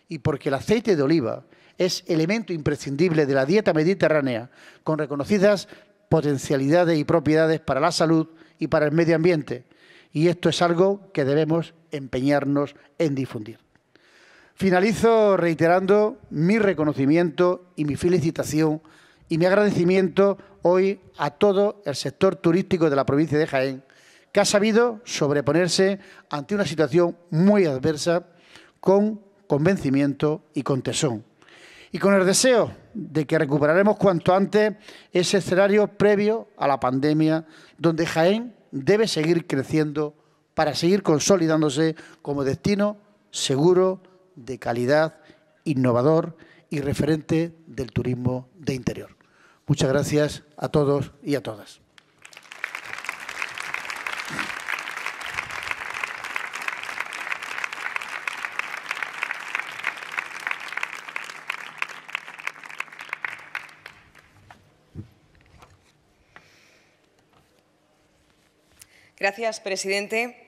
Speaker 6: y porque el aceite de oliva es elemento imprescindible de la dieta mediterránea con reconocidas potencialidades y propiedades para la salud y para el medio ambiente. Y esto es algo que debemos empeñarnos en difundir. Finalizo reiterando mi reconocimiento y mi felicitación y mi agradecimiento hoy a todo el sector turístico de la provincia de Jaén, que ha sabido sobreponerse ante una situación muy adversa con convencimiento y con tesón. Y con el deseo de que recuperaremos cuanto antes ese escenario previo a la pandemia, donde Jaén debe seguir creciendo para seguir consolidándose como destino seguro, de calidad, innovador y referente del turismo de Interior. Muchas gracias a todos y a todas.
Speaker 9: Gracias, presidente.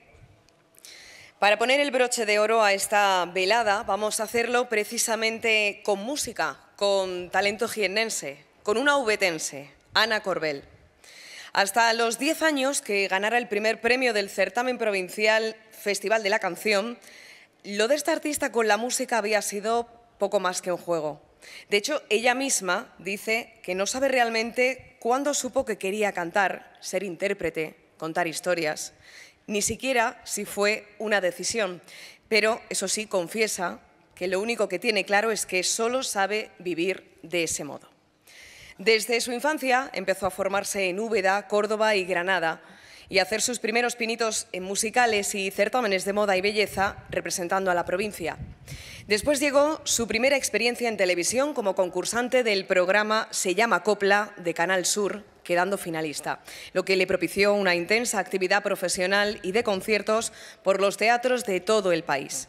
Speaker 9: Para poner el broche de oro a esta velada, vamos a hacerlo precisamente con música, con talento jiennense, con una ubetense, Ana Corbel. Hasta los 10 años que ganara el primer premio del certamen provincial Festival de la Canción, lo de esta artista con la música había sido poco más que un juego. De hecho, ella misma dice que no sabe realmente cuándo supo que quería cantar, ser intérprete, contar historias ni siquiera si fue una decisión. Pero, eso sí, confiesa que lo único que tiene claro es que solo sabe vivir de ese modo. Desde su infancia empezó a formarse en Úbeda, Córdoba y Granada y a hacer sus primeros pinitos en musicales y certámenes de moda y belleza representando a la provincia. Después llegó su primera experiencia en televisión como concursante del programa Se llama Copla de Canal Sur, quedando finalista, lo que le propició una intensa actividad profesional y de conciertos por los teatros de todo el país.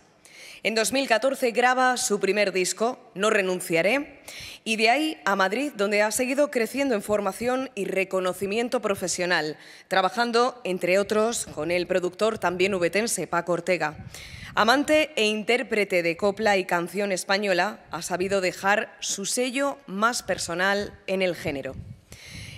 Speaker 9: En 2014 graba su primer disco, No renunciaré, y de ahí a Madrid, donde ha seguido creciendo en formación y reconocimiento profesional, trabajando, entre otros, con el productor también ubetense, Paco Ortega. Amante e intérprete de copla y canción española, ha sabido dejar su sello más personal en el género.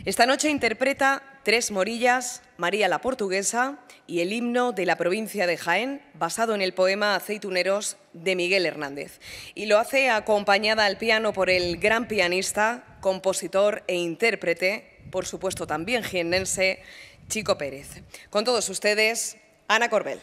Speaker 9: Esta noche interpreta Tres Morillas, María la Portuguesa y el himno de la provincia de Jaén, basado en el poema Aceituneros de Miguel Hernández. Y lo hace acompañada al piano por el gran pianista, compositor e intérprete, por supuesto también jiennense, Chico Pérez. Con todos ustedes, Ana Corbel.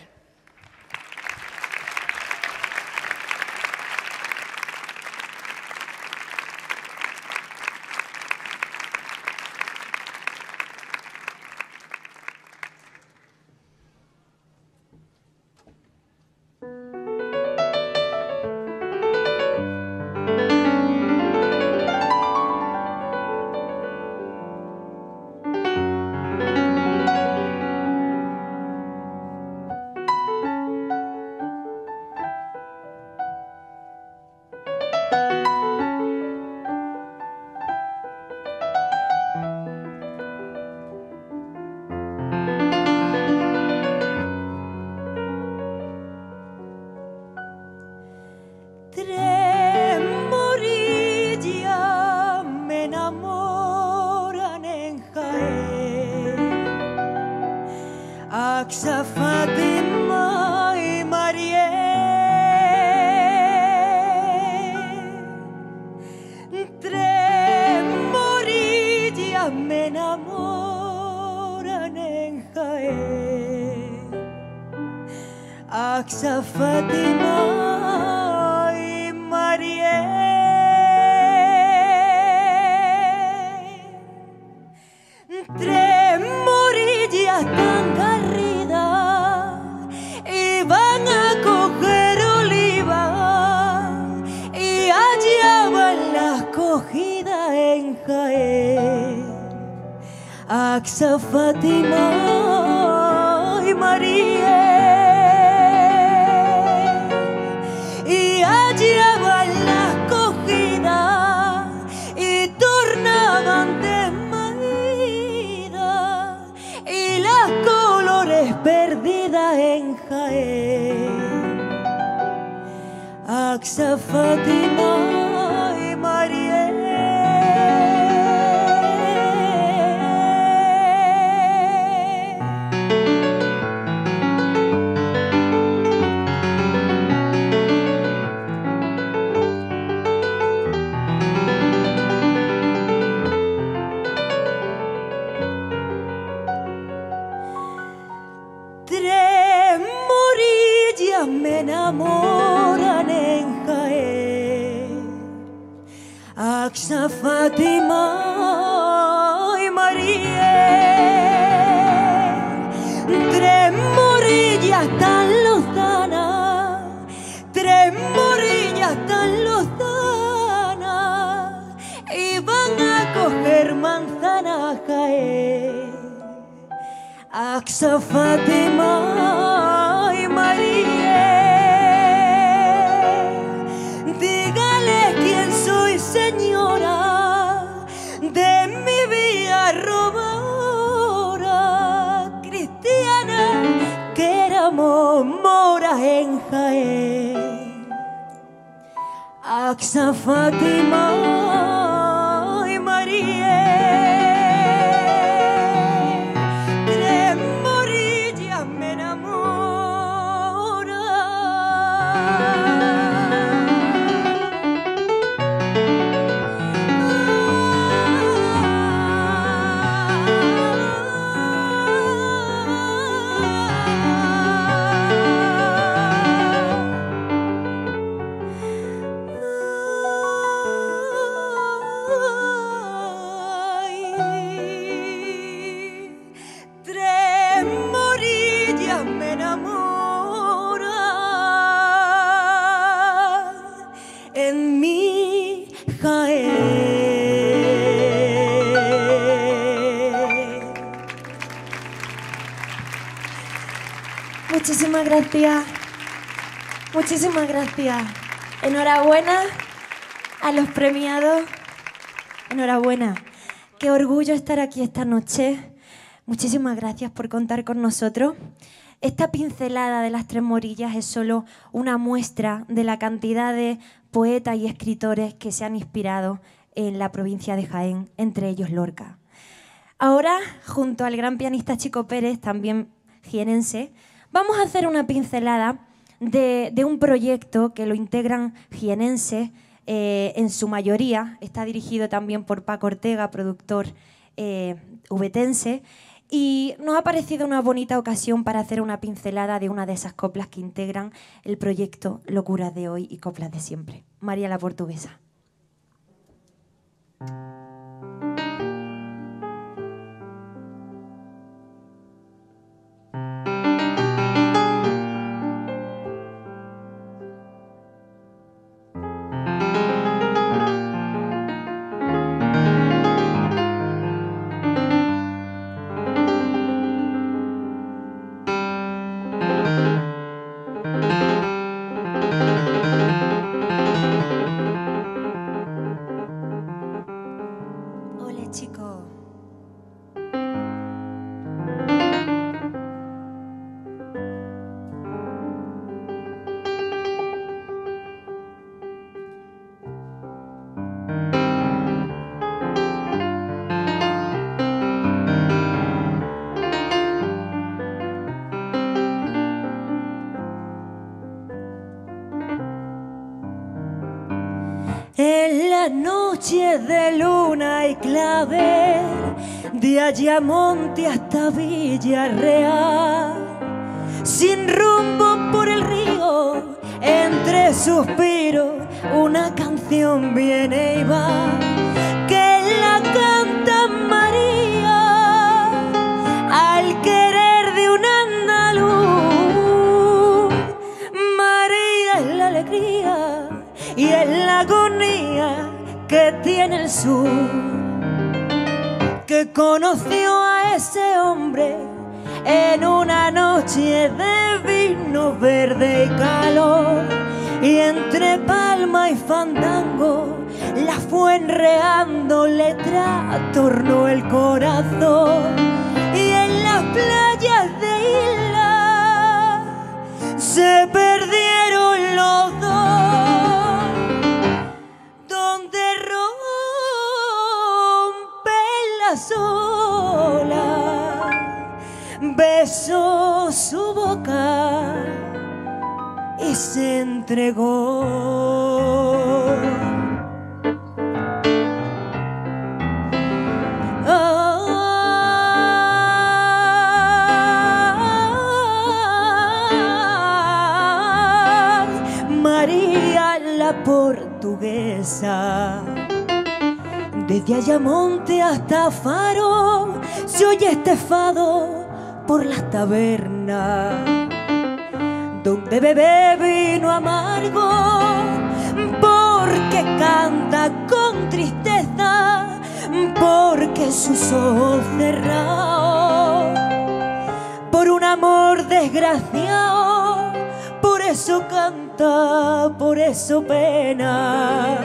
Speaker 10: Gracias. Muchísimas gracias. Enhorabuena a los premiados. Enhorabuena. Qué orgullo estar aquí esta noche. Muchísimas gracias por contar con nosotros. Esta pincelada de las tres morillas es solo una muestra de la cantidad de poetas y escritores que se han inspirado en la provincia de Jaén, entre ellos Lorca. Ahora, junto al gran pianista Chico Pérez, también jienense, vamos a hacer una pincelada de, un proyecto que lo integran jienenses eh, en su mayoría. Está dirigido también por Paco Ortega, productor eh, ubetense. Y nos ha parecido una bonita ocasión para hacer una pincelada de una de esas coplas que integran el proyecto Locuras de hoy y Coplas de siempre. María la Portuguesa. De Ayamonte hasta Villarreal, sin rumbo por el río, entre suspiros, una canción viene y va, que la canta María al querer de un andaluz. María es la alegría y es la agonía que tiene el sur, conoció a ese hombre en una noche de vino verde y calor, y entre palma y fandango la fue enreando, le trastornó el corazón, y en las playas de Isla se perdieron los se entregó. La portuguesa. Desde Ayamonte hasta Faro se oye este fado por las tabernas, donde bebe sus ojos cerrados, por un amor desgraciado, por eso canta, por eso pena.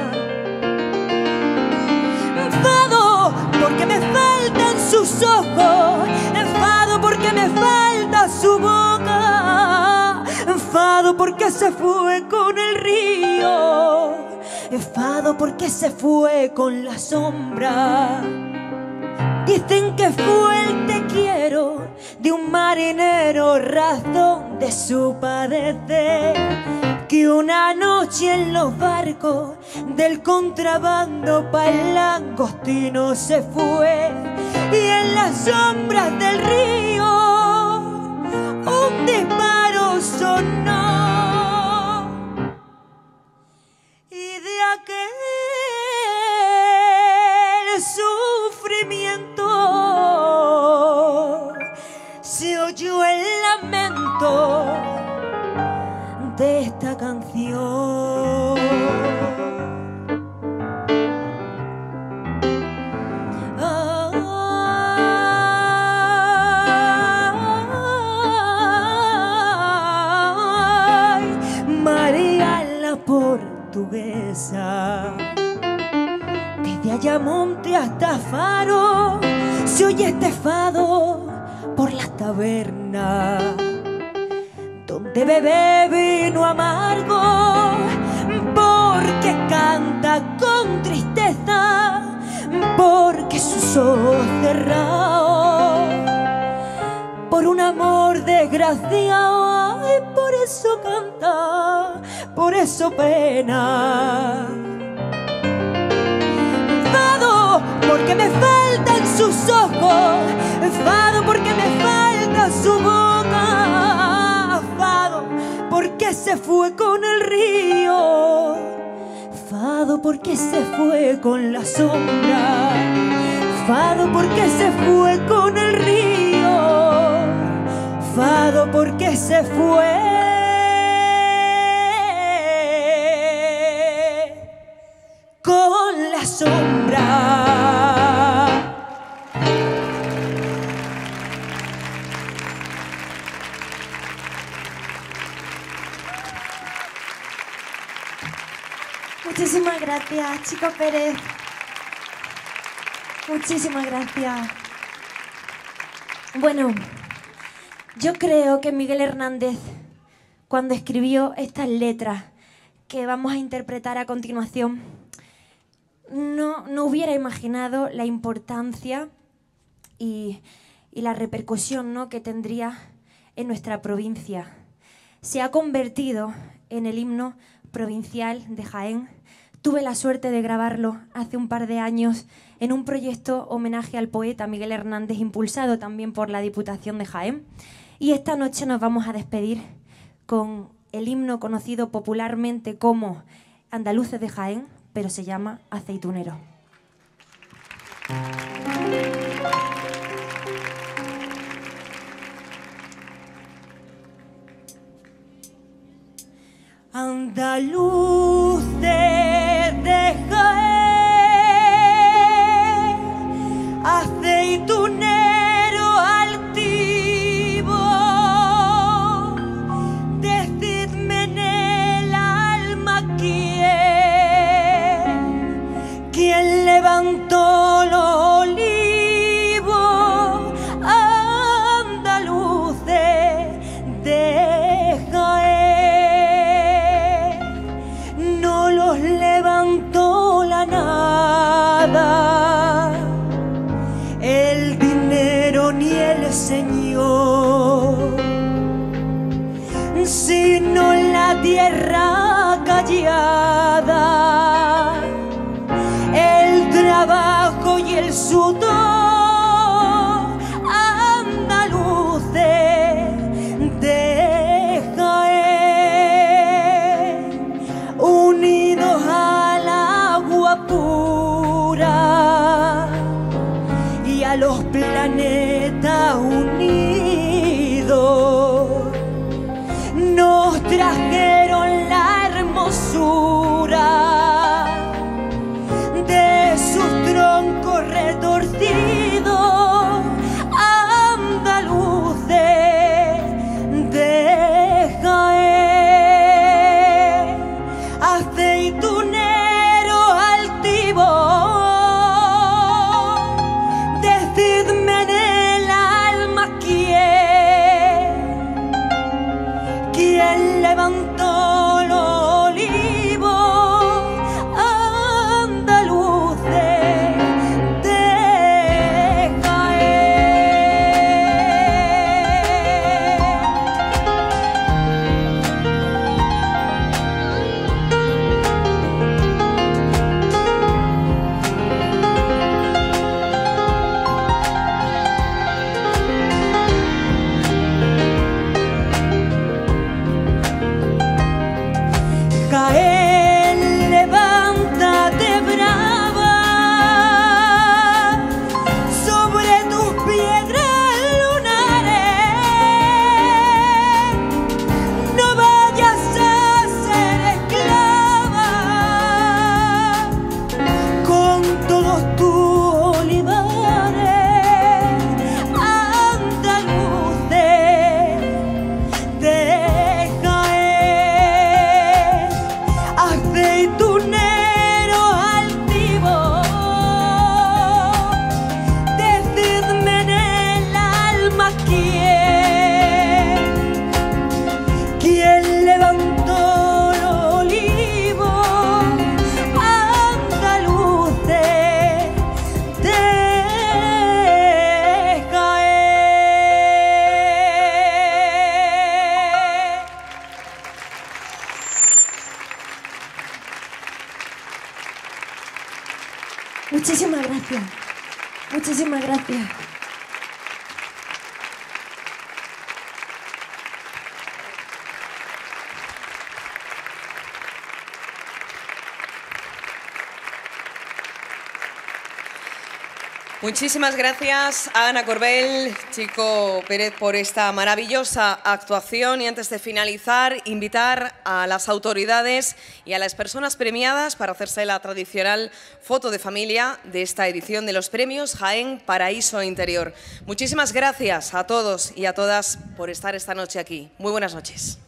Speaker 10: Enfado porque me faltan sus ojos, enfado porque me falta su boca, Fado porque se fue con el río, fado porque se fue con la sombra. Dicen que fue el te quiero de un marinero, razón de su padecer. Que una noche en los barcos del contrabando para el langostino se fue y en las sombras del río un disparo sonó de esta canción. Ay, María la portuguesa. Desde Ayamonte hasta Faro se oye este fado por las tabernas donde bebe vino amargo, porque canta con tristeza, porque sus ojos cerrados, por un amor desgraciado, ay, por eso canta, por eso pena. Fado porque me faltan sus ojos, fado porque me falta su boca, se fue con el río, fado porque se fue con la sombra, fado porque se fue con el río, fado porque se fue. Gracias, Chico Pérez. Muchísimas gracias. Bueno, yo creo que Miguel Hernández, cuando escribió estas letras que vamos a interpretar a continuación, no, no hubiera imaginado la importancia y, la repercusión ¿no? que tendría en nuestra provincia. Se ha convertido en el himno provincial de Jaén. Tuve la suerte de grabarlo hace un par de años en un proyecto homenaje al poeta Miguel Hernández, impulsado también por la Diputación de Jaén. Y esta noche nos vamos a despedir con el himno conocido popularmente como Andaluces de Jaén, pero se llama Aceitunero. Andaluces de Jaén, aceitunero
Speaker 9: Muchísimas gracias a Ana Corbel, Chico Pérez, por esta maravillosa actuación. Y antes de finalizar, invitar a las autoridades y a las personas premiadas para hacerse la tradicional foto de familia de esta edición de los premios Jaén Paraíso Interior. Muchísimas gracias a todos y a todas por estar esta noche aquí. Muy buenas noches.